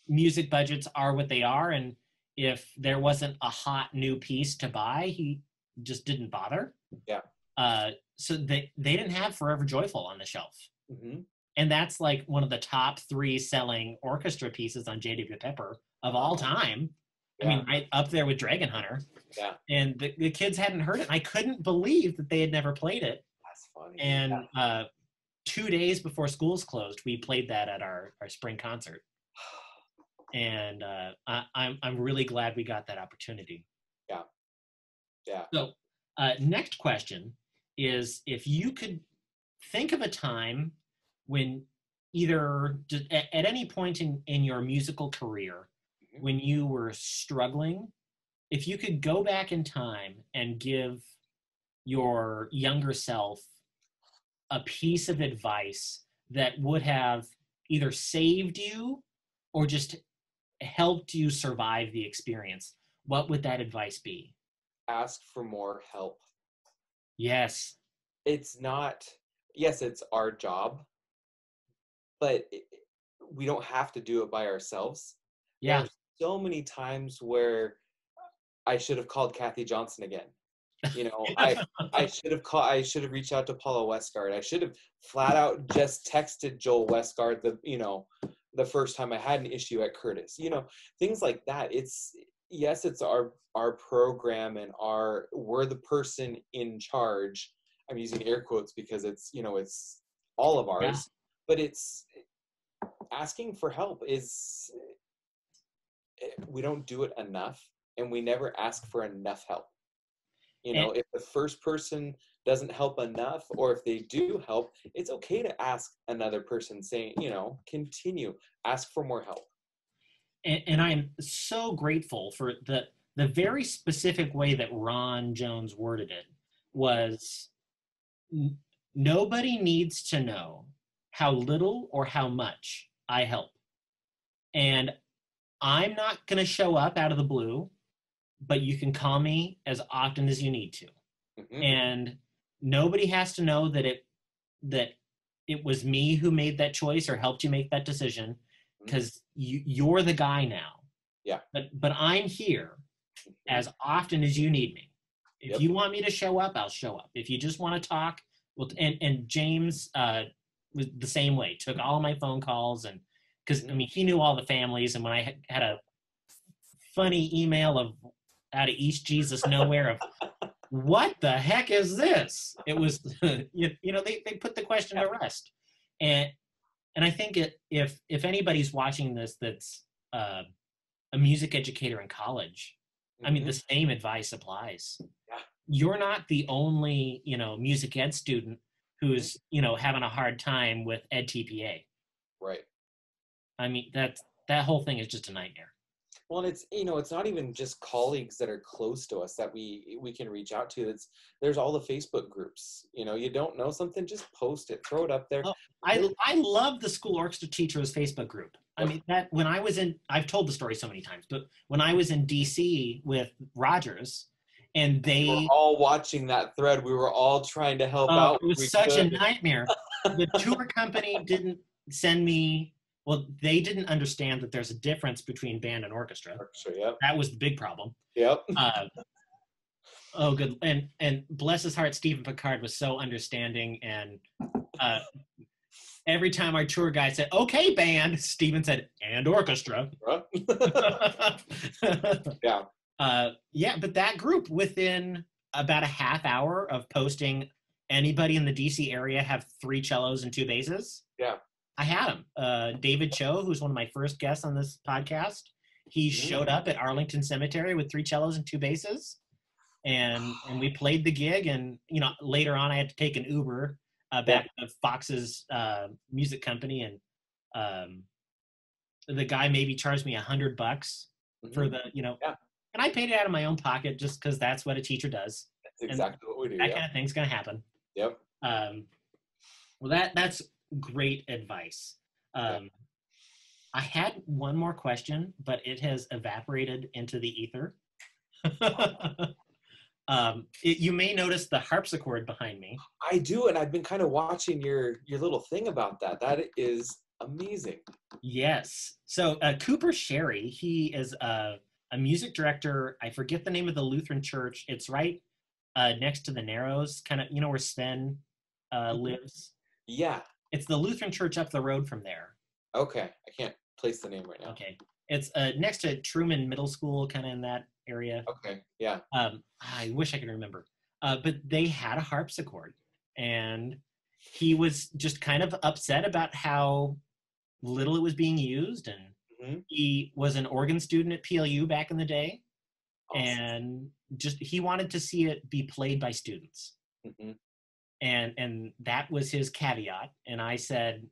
music budgets are what they are, and if there wasn't a hot new piece to buy, he just didn't bother. Yeah. Uh, so they they didn't have Forever Joyful on the shelf, Mhm. and that's like one of the top three selling orchestra pieces on J.W. Pepper of all time. I mean, right up there with Dragon Hunter. Yeah. And the, the kids hadn't heard it. And I couldn't believe that they had never played it That's funny. and Yeah. uh, two days before schools closed, we played that at our, our spring concert, and uh, I, I'm I'm really glad we got that opportunity. Yeah. Yeah. So, uh, next question is: if you could think of a time when either d- at, at any point in in your musical career Mhm. when you were struggling, if you could go back in time and give your younger self a piece of advice that would have either saved you or just helped you survive the experience, what would that advice be? Ask for more help. Yes. It's not. Yes, it's our job, but it, we don't have to do it by ourselves. Yeah. There's so many times where I should have called Kathy Johnson again. You know, I I should have called. I should have reached out to Paula Westgard. I should have flat out just texted Joel Westgard. The you know, the first time I had an issue at Curtis. You know, things like that. It's yes, it's our our program and our we're the person in charge. I'm using air quotes because it's you know it's all of ours, Yeah. but it's asking for help is eh, we don't do it enough and we never ask for enough help you know if the first person doesn't help enough or if they do help it's okay to ask another person saying you know continue ask for more help and, and I'm so grateful for the the very specific way that Ron Jones worded it was "N- nobody needs to know how little or how much I help. And I'm not going to show up out of the blue, but you can call me as often as you need to. Mhm. And nobody has to know that it that it was me who made that choice or helped you make that decision because you, you're the guy now. Yeah. But but I'm here as often as you need me. If Yep. you want me to show up, I'll show up. If you just want to talk, well, and and James uh, was the same way. Took all my phone calls and because I Mhm. mean he knew all the families, and when I had- had a funny email of out of East Jesus nowhere of what the heck is this? It was you, you know they they put the question to rest, and and I think it, if if anybody's watching this that's uh, a music educator in college, I mean, Mhm. the same advice applies. Yeah. you're not the only you know music ed student who's you know having a hard time with edTPA right i mean that that whole thing is just a nightmare well and it's you know it's not even just colleagues that are close to us that we we can reach out to. It's there's all the facebook groups. You know you don't know something just post it throw it up there. Oh, I I love the school orchestra teachers Facebook group. I mean that when I was in I've told the story so many times, but when I was in DC with Rogers and we they were all watching that thread. We were all trying to help oh, out it was such a nightmare. the tour company didn't send me well, they didn't understand that there's a difference between band and orchestra. Orchestra, yep That was the big problem. yep Uh, oh, good. And and bless his heart, Stephen Picard was so understanding. And uh, every time our tour guide said, "Okay, band," Stephen said, "And orchestra." Yeah uh, yeah, but that group within about a half hour of posting, anybody in the DC area have three cellos and two basses. Yeah. I had him. Uh, David Cho, who's one of my first guests on this podcast, he showed up at Arlington Cemetery with three cellos and two basses, and and we played the gig. And you know, later on, I had to take an Uber uh, back to Fox's uh, music company, and um, the guy maybe charged me a hundred bucks for Mhm. the you know Yeah. and i paid it out of my own pocket just because that's what a teacher does that's exactly what we do that yeah. kind of thing's gonna happen yep um, well that that's great advice um, i had one more question but it has evaporated into the ether um, it, you may notice the harpsichord behind me I do, and I've been kind of watching your your little thing about that. That is amazing. Yes. So uh, Cooper Sherry, he is a, a music director. I forget the name of the Lutheran church. It's right uh, next to the Narrows, kind of you know where Sven uh, Mhm. lives. Yeah. It's the Lutheran church up the road from there. Okay. I can't place the name right now. Okay. It's uh, next to Truman Middle School, kind of in that area. Okay. Yeah. Um, I wish I could remember. Uh, but they had a harpsichord, and he was just kind of upset about how little it was being used and Mhm. he was an organ student at PLU back in the day, Awesome. and just he wanted to see it be played by students, Mhm. And and that was his caveat. And I said,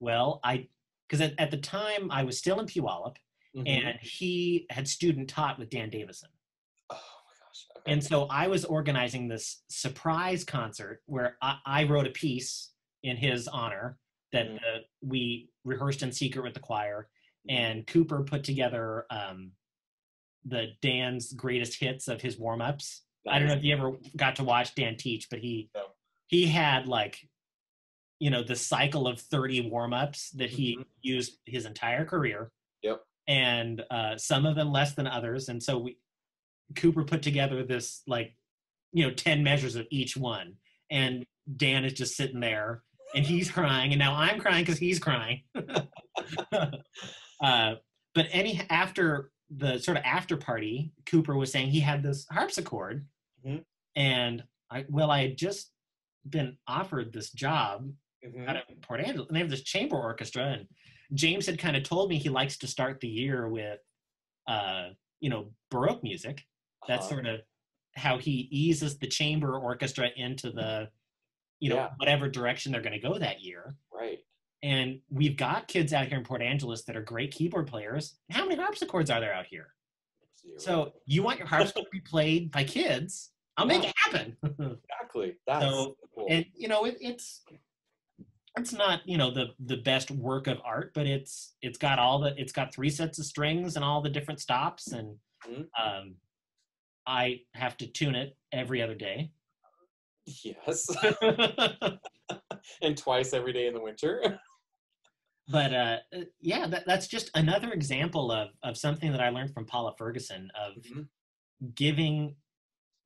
well, I because at, at the time I was still in Puyallup, Mhm. and he had student taught with Dan Davison. oh my gosh. Okay. And so I was organizing this surprise concert where I, I wrote a piece in his honor that Mhm. uh, we rehearsed in secret with the choir, Mhm. and Cooper put together um, the Dan's greatest hits of his warm ups. I don't know if you ever got to watch Dan teach, but he No. He had like you know the cycle of 30 warm ups that he Mhm. used his entire career Yep. and uh, some of them less than others. And so we, Cooper put together this like, you know, ten measures of each one, and Dan is just sitting there and he's crying, and now I'm crying because he's crying. uh, but any after the sort of after party, Cooper was saying he had this harpsichord, Mhm. and I well, I had just been offered this job Mhm. out of Port Angeles, and they have this chamber orchestra. And James had kind of told me he likes to start the year with, uh, you know, Baroque music. That's Uh-huh. sort of how he eases the chamber orchestra into the, you know, Yeah. whatever direction they're going to go that year. right. And we've got kids out here in Port Angeles that are great keyboard players. How many harpsichords are there out here? Zero. So you want your harpsichord to be played by kids? I'll make it happen. exactly. That's So, cool. and you know it, it's it's not you know the the best work of art but it's it's got all the it's got three sets of strings and all the different stops and Mhm. um i have to tune it every other day yes. and twice every day in the winter. but uh yeah that, that's just another example of of something that i learned from paula ferguson of Mhm. giving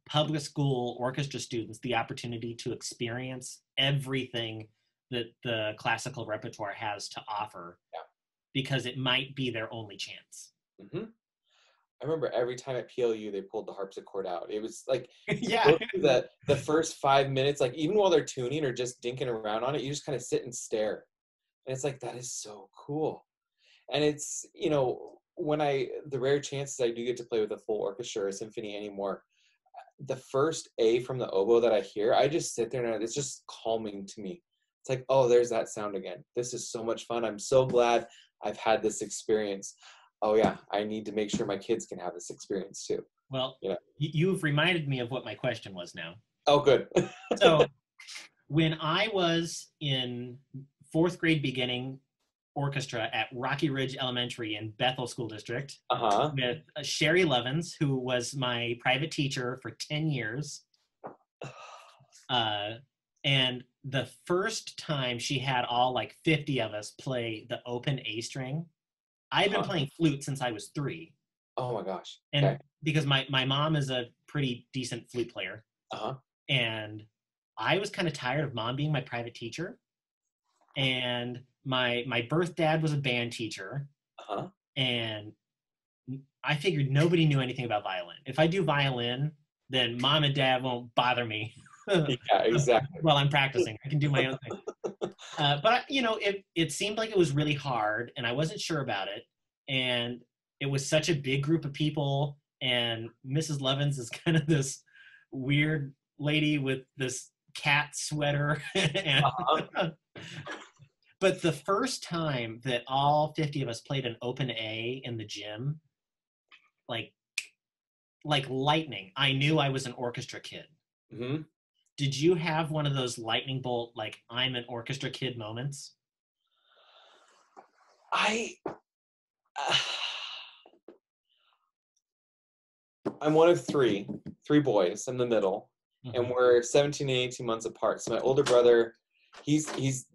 public school orchestra students the opportunity to experience everything that the classical repertoire has to offer Yeah. because it might be their only chance. hmm I remember every time at PLU they pulled the harpsichord out. It was like yeah. the the first five minutes, like even while they're tuning or just dinking around on it, you just kind of sit and stare. And it's like that is so cool. And it's, you know, when I the rare chances I do get to play with a full orchestra or a symphony anymore, the first A from the oboe that I hear, I just sit there and it's just calming to me. It's like, oh, there's that sound again. This is so much fun. I'm so glad I've had this experience. Oh yeah, I need to make sure my kids can have this experience too. Well, Yeah. y- you've reminded me of what my question was now. Oh, good. So, when I was in fourth grade beginning orchestra at Rocky Ridge Elementary in Bethel School District uh huh. with uh, Sherry Levins, who was my private teacher for 10 years. Uh, and the first time she had all like 50 of us play the open A string, I'd been Huh. playing flute since I was three. Oh my gosh. And Okay. because my, my mom is a pretty decent flute player. Uh huh. and I was kind of tired of mom being my private teacher. And my my birth dad was a band teacher, Uh huh. and I figured nobody knew anything about violin. If I do violin, then mom and dad won't bother me Yeah, exactly. while I'm practicing. I can do my own thing. Uh, but I- you know, it it seemed like it was really hard, and I wasn't sure about it. And it was such a big group of people, and Mrs. Levins is kind of this weird lady with this cat sweater. and, Uh-huh. But the first time that all 50 of us played an open A in the gym, like like lightning, I knew I was an orchestra kid hmm did you have one of those lightning bolt like i'm an orchestra kid moments I. I'm one of three, three boys. I'm the middle, and we're 17 and 18 months apart. So my older brother, he's he's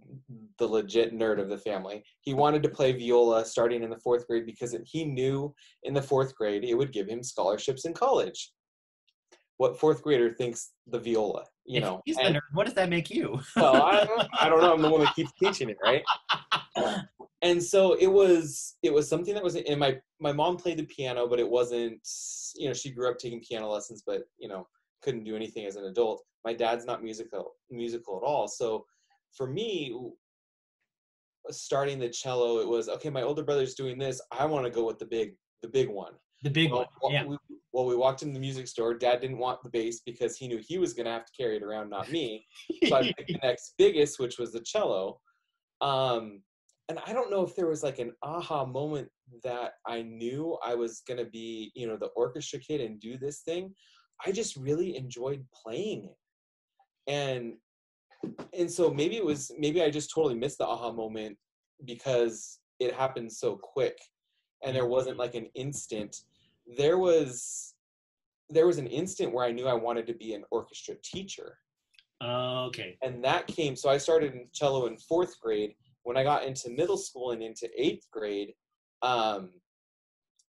the legit nerd of the family. He wanted to play viola starting in the fourth grade because he knew in the fourth grade it would give him scholarships in college. What fourth grader thinks the viola? You If know, he's the nerd, what does that make you well, I don't, I don't know. I'm the one that keeps teaching it, right? And so it was. It was something that was. And my my mom played the piano, but it wasn't. You know, she grew up taking piano lessons, but you know, couldn't do anything as an adult. My dad's not musical musical at all. So for me, starting the cello, it was okay. My older brother's doing this. I want to go with the big the big one. the big Well, one yeah we, well, we walked in the music store. Dad didn't want the bass because he knew he was going to have to carry it around, not me so I picked the next biggest, which was the cello. Um, and I don't know if there was like an aha moment that I knew I was gonna be, you know, the orchestra kid and do this thing. I just really enjoyed playing it, and and so maybe it was maybe I just totally missed the aha moment because it happened so quick, and there wasn't like an instant. There was there was an instant where I knew I wanted to be an orchestra teacher. Okay. And that came so i started in cello in fourth grade. When i got into middle school and into eighth grade um,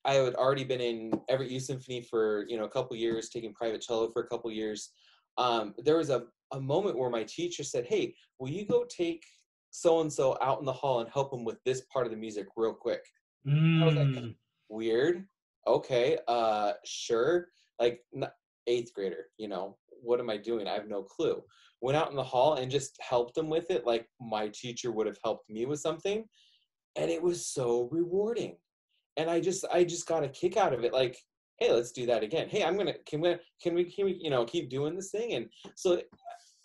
i had already been in everett youth symphony for you know a couple years taking private cello for a couple years um, there was a, a moment where my teacher said hey will you go take so and so out in the hall and help them with this part of the music real quick? I was like, Mm, weird. Okay uh sure. Like eighth grader you know what am i doing? I have no clue. Went out in the hall and just helped them with it like my teacher would have helped me with something and it was so rewarding. And i just i just got a kick out of it like hey let's do that again hey i'm gonna can we can we can we you know keep doing this thing and so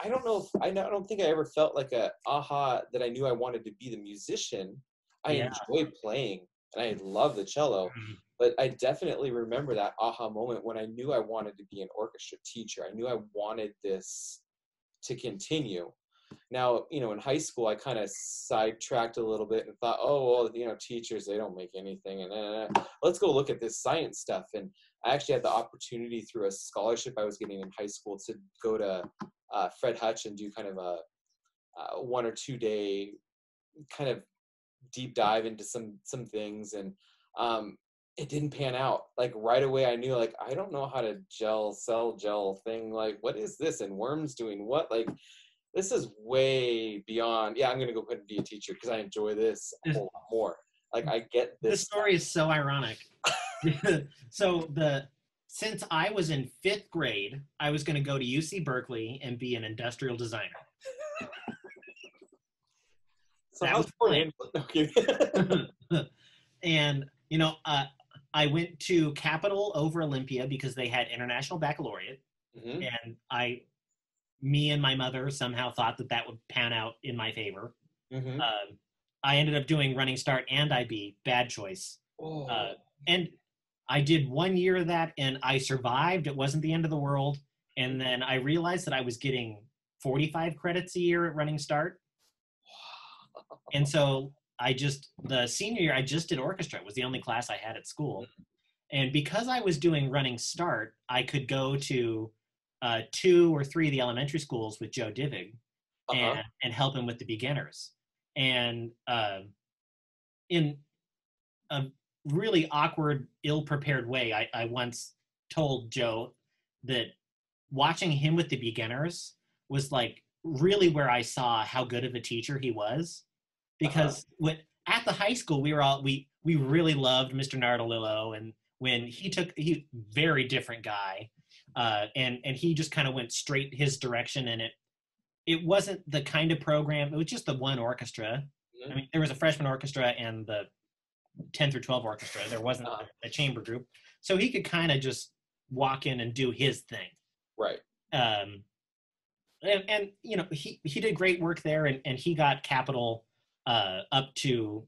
i don't know if i don't I don't think i ever felt like a aha that i knew i wanted to be the musician i Yeah. enjoy playing and i love the cello Mhm. but I definitely remember that aha moment when I knew I wanted to be an orchestra teacher. I knew I wanted this to continue. Now, you know, in high school, I kind of sidetracked a little bit and thought, oh, well, you know, teachers, they don't make anything. And uh, let's go look at this science stuff. And I actually had the opportunity through a scholarship I was getting in high school to go to uh, Fred Hutch and do kind of a uh, one or two day kind of deep dive into some some things and um, it didn't pan out. Like right away, I knew like I don't know how to gel cell gel thing. Like what is this? And worms doing what? Like this is way beyond. Yeah, I'm gonna go ahead and be a teacher because I enjoy this a whole lot more. Like I get this this. story is so ironic so the since i was in fifth grade i was going to go to uc berkeley and be an industrial designer So that was planned. Okay. and you know uh, I went to Capital over Olympia because they had international baccalaureate, hmm and I, me and my mother somehow thought that that would pan out in my favor. hmm Um, I ended up doing running start and IB. Bad choice. oh, uh, and I did one year of that and I survived. It wasn't the end of the world. And then I realized that I was getting 45 credits a year at running start. And so I just, the senior year, I just did orchestra. It was the only class I had at school. And because I was doing running start, I could go to uh, two or three of the elementary schools with Joe Divig uh-huh. and, and help him with the beginners. And uh, in a really awkward, ill prepared way, I, I once told Joe that watching him with the beginners was like really where I saw how good of a teacher he was. Because when, at the high school, we were all, we, we really loved Mr. Nardolillo. And when he took, he very different guy. Uh, and, and he just kind of went straight his direction and it, it wasn't the kind of program. It was just the one orchestra. I Mhm. mean, there was a freshman orchestra and the 10 through 12 orchestra. There wasn't Uh-huh. a, chamber group. So he could kind of just walk in and do his thing. Right. Um, and, and, you know, he, he did great work there and, and he got capital uh, up to,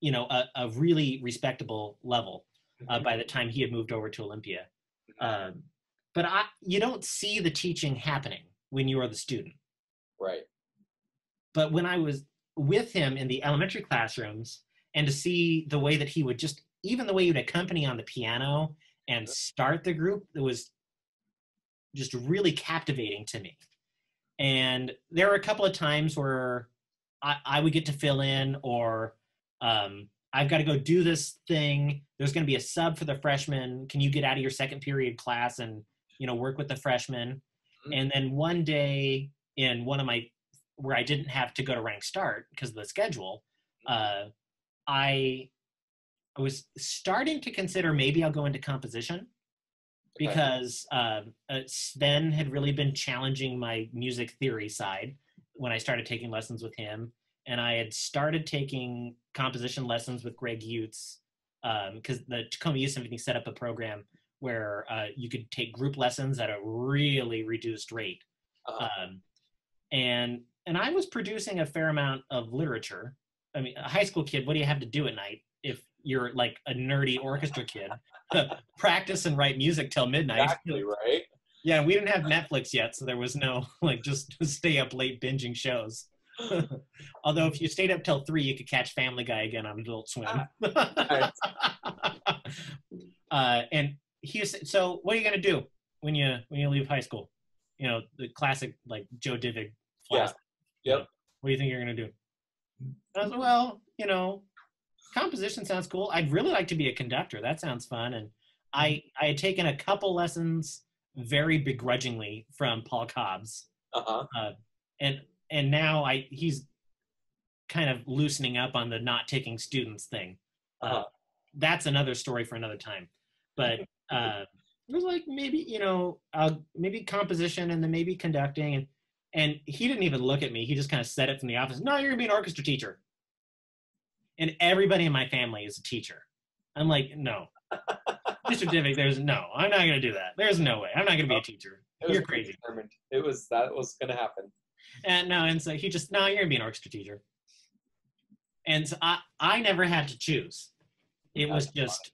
you know, a, a really respectable level uh, Mhm. by the time he had moved over to Olympia. Mhm. Um, but I, you don't see the teaching happening when you are the student. right. but when I was with him in the elementary classrooms and to see the way that he would just even the way he would accompany on the piano and start the group it was just really captivating to me. And there were a couple of times where i, I would get to fill in or um, i've got to go do this thing. There's going to be a sub for the freshmen. Can you get out of your second period class and you know work with the freshmen? Mhm. and then one day in one of my where I didn't have to go to rank start because of the schedule, uh, I I was starting to consider maybe I'll go into composition because um, uh, Sven had really been challenging my music theory side when I started taking lessons with him, and I had started taking composition lessons with Greg Utes because the Tacoma Youth Symphony set up a program where uh, you could take group lessons at a really reduced rate Uh-huh. um, and and I was producing a fair amount of literature. I mean, a high school kid, what do you have to do at night if you're like a nerdy orchestra kid? Practice and write music till midnight. exactly right. Yeah, we didn't have Netflix yet, so there was no like just stay up late binging shows. Although if you stayed up till three, you could catch Family Guy again on Adult Swim. nice. uh, and he was so. What are you gonna do when you when you leave high school? You know the classic like Joe Divig. Yeah. Yep. What do you think you're gonna do? I was like, well, you know, composition sounds cool. I'd really like to be a conductor. That sounds fun. And I I had taken a couple lessons very begrudgingly from Paul Cobbs Uh-huh. and and now I he's kind of loosening up on the not taking students thing. Uh, Uh-huh. That's another story for another time. But uh, it was like maybe you know uh, maybe composition and then maybe conducting and and he didn't even look at me. He just kind of said it from the office. No, you're gonna be an orchestra teacher. And everybody in my family is a teacher. I'm like, no, Mr. Divik, there's no. I'm not gonna do that. There's no way. I'm not gonna be a teacher. It was You're crazy. Determined. It was that was gonna happen. And no, and so he just no, you're gonna be an orchestra teacher. And so I I never had to choose. It was just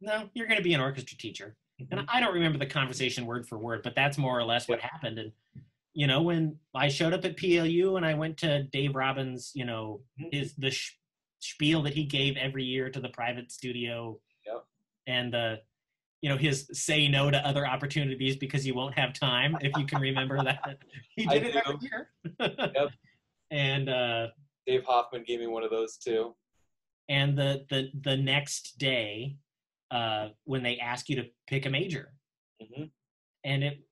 no, you're gonna be an orchestra teacher. And mm-hmm. I don't remember the conversation word for word, but that's more or less what happened. And you know, when I showed up at PLU and I went to Dave Robbins, you know, Mhm. his the sh- spiel that he gave every year to the private studio, Yep. and the you know his say no to other opportunities because you won't have time. If you can remember that, he did it every year. Yep. And uh, Dave Hoffman gave me one of those too. and the the the next day, uh, when they ask you to pick a major, hmm and it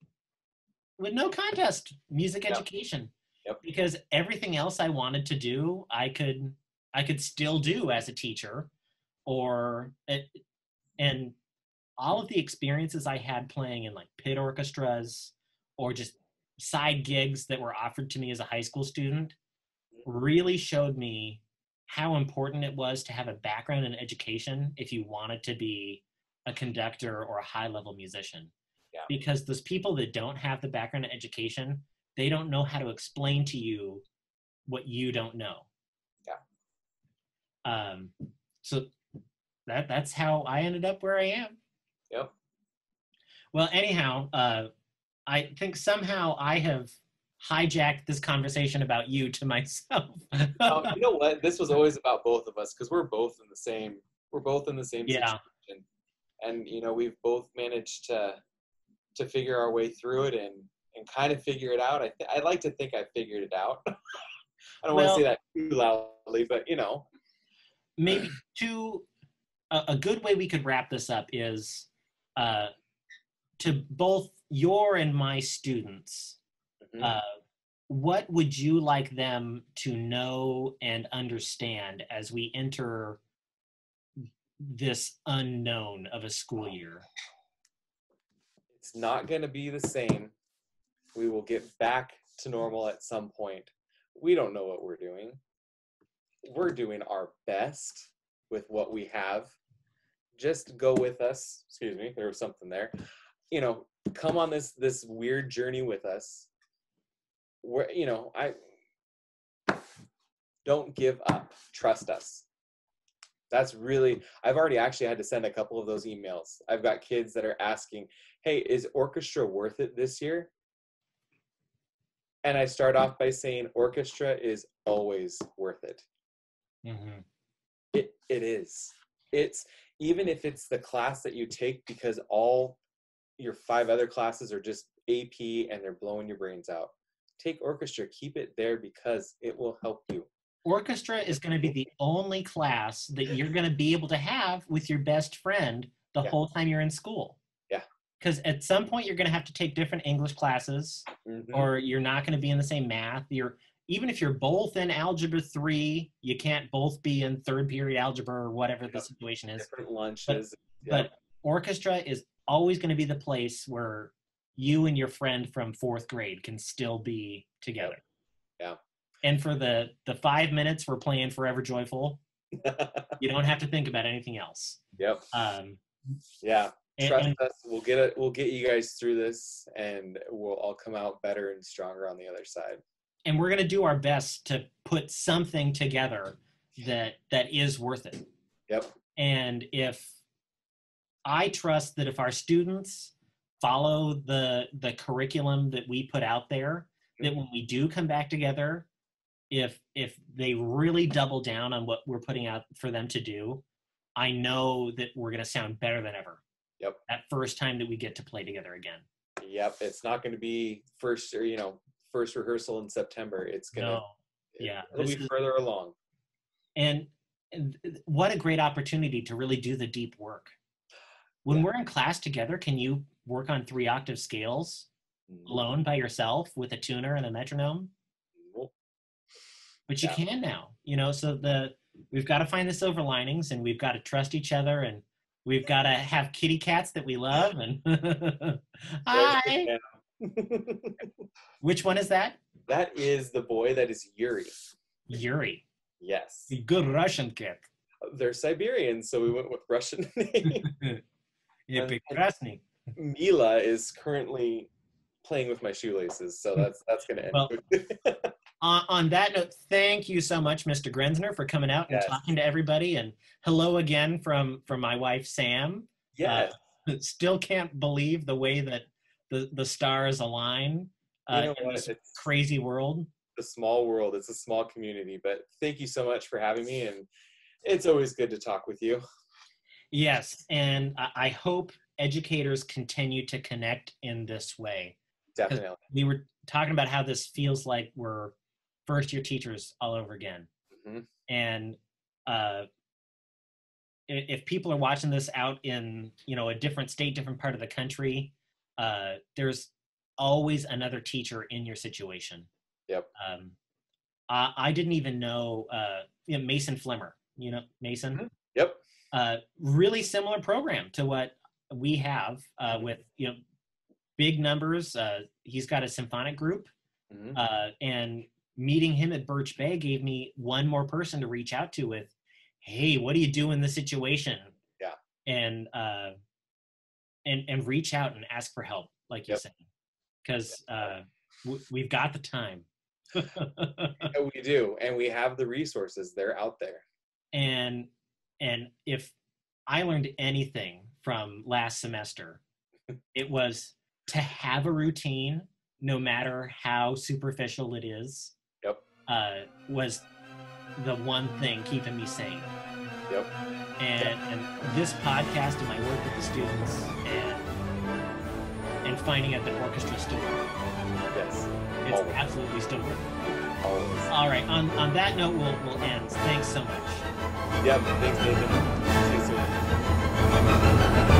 with no contest music Yep. education Yep. because everything else i wanted to do i could i could still do as a teacher or it, and all of the experiences i had playing in like pit orchestras or just side gigs that were offered to me as a high school student really showed me how important it was to have a background in education if you wanted to be a conductor or a high level musician. Yeah. Because those people that don't have the background in education, they don't know how to explain to you what you don't know. Yeah. Um, so that that's how I ended up where I am. Yep. Well, anyhow, uh, I think somehow I have hijacked this conversation about you to myself. Um, you know what? This was always about both of us because we're both in the same. We're both in the same Yeah. situation, and you know we've both managed to to figure our way through it and and kind of figure it out. I th- I like to think I figured it out. I don't Well- want to say that too loudly, but you know, maybe two a, a good way we could wrap this up is uh, to both your and my students Mhm. uh, what would you like them to know and understand as we enter this unknown of a school year it's not going to be the same. We will get back to normal at some point. We don't know what we're doing. We're doing our best with what we have. Just go with us. Excuse me, there was something there. You know, come on this this weird journey with us. We're, you know, I don't give up. Trust us. That's really I've already actually had to send a couple of those emails. I've got kids that are asking, hey, is orchestra worth it this year? And I start off by saying orchestra is always worth it. mm-hmm. It it is. It's even if it's the class that you take because all your five other classes are just AP and they're blowing your brains out. Take orchestra, keep it there because it will help you. Orchestra is going to be the only class that you're going to be able to have with your best friend the Yeah. whole time you're in school Yeah. because at some point you're going to have to take different english classes Mhm. or you're not going to be in the same math. You're even if you're both in algebra three, you can't both be in third period algebra or whatever the situation is. different lunches. But orchestra is always going to be the place where you and your friend from fourth grade can still be together. Yeah. And for the the five minutes we're playing Forever Joyful, you don't have to think about anything else. yep. Um, Yeah. and- Trust and- us. We'll get it. We'll get you guys through this, and we'll all come out better and stronger on the other side. and we're going to do our best to put something together that that is worth it. Yep. And if I trust that if our students follow the the curriculum that we put out there, that when we do come back together, if if they really double down on what we're putting out for them to do, I know that we're going to sound better than ever. Yep. That first time that we get to play together again. Yep. It's not going to be first or you know first rehearsal in September. It's gonna. No. Yeah, It'll this be is- further along. and, and what a great opportunity to really do the deep work when Yeah. we're in class together can you work on three octave scales mm. alone by yourself with a tuner and a metronome but you yeah. can now you know so the we've got to find the silver linings and we've got to trust each other and we've got to have kitty cats that we love and hi. which one is that? That is the boy that is yuri. Yuri. Yes. The good russian cat. They're siberian so we went with russian name. Mila is currently playing with my shoelaces, so that's that's gonna end. Well, on, on that note, thank you so much, Mr. Grenzner, for coming out and Yes. talking to everybody. And hello again from from my wife Sam. yes. Still can't believe the way that the the stars align uh, you know in this It's crazy world. a small world. It's a small community, but thank you so much for having me, and it's always good to talk with you. Yes, and I, I hope educators continue to connect in this way. Definitely. We were talking about how this feels like we're first year teachers all over again. Mhm. and uh, if people are watching this out in you know a different state different part of the country uh, there's always another teacher in your situation Yep. um, I, I didn't even know, uh, you know mason flimmer you know mason Mhm. Yep. uh, really similar program to what we have uh, with you know big numbers uh, he's got a symphonic group Mhm. uh, and meeting him at Birch Bay gave me one more person to reach out to with, "Hey, what do you do in this situation?" Yeah. And uh, and and reach out and ask for help, like you Yep. said, because uh, w- we've got the time. We do, and we have the resources. They're out there. and and if I learned anything from last semester, it was to have a routine, no matter how superficial it is. Yep. Uh, was the one thing keeping me sane. Yep. And and this podcast and my work with the students and and finding out that orchestra still work. Yes. It's Always. absolutely still working. Always. All right. On on that note, we'll we'll end. Thanks so much. Yep. Thanks, Nathan. See you soon.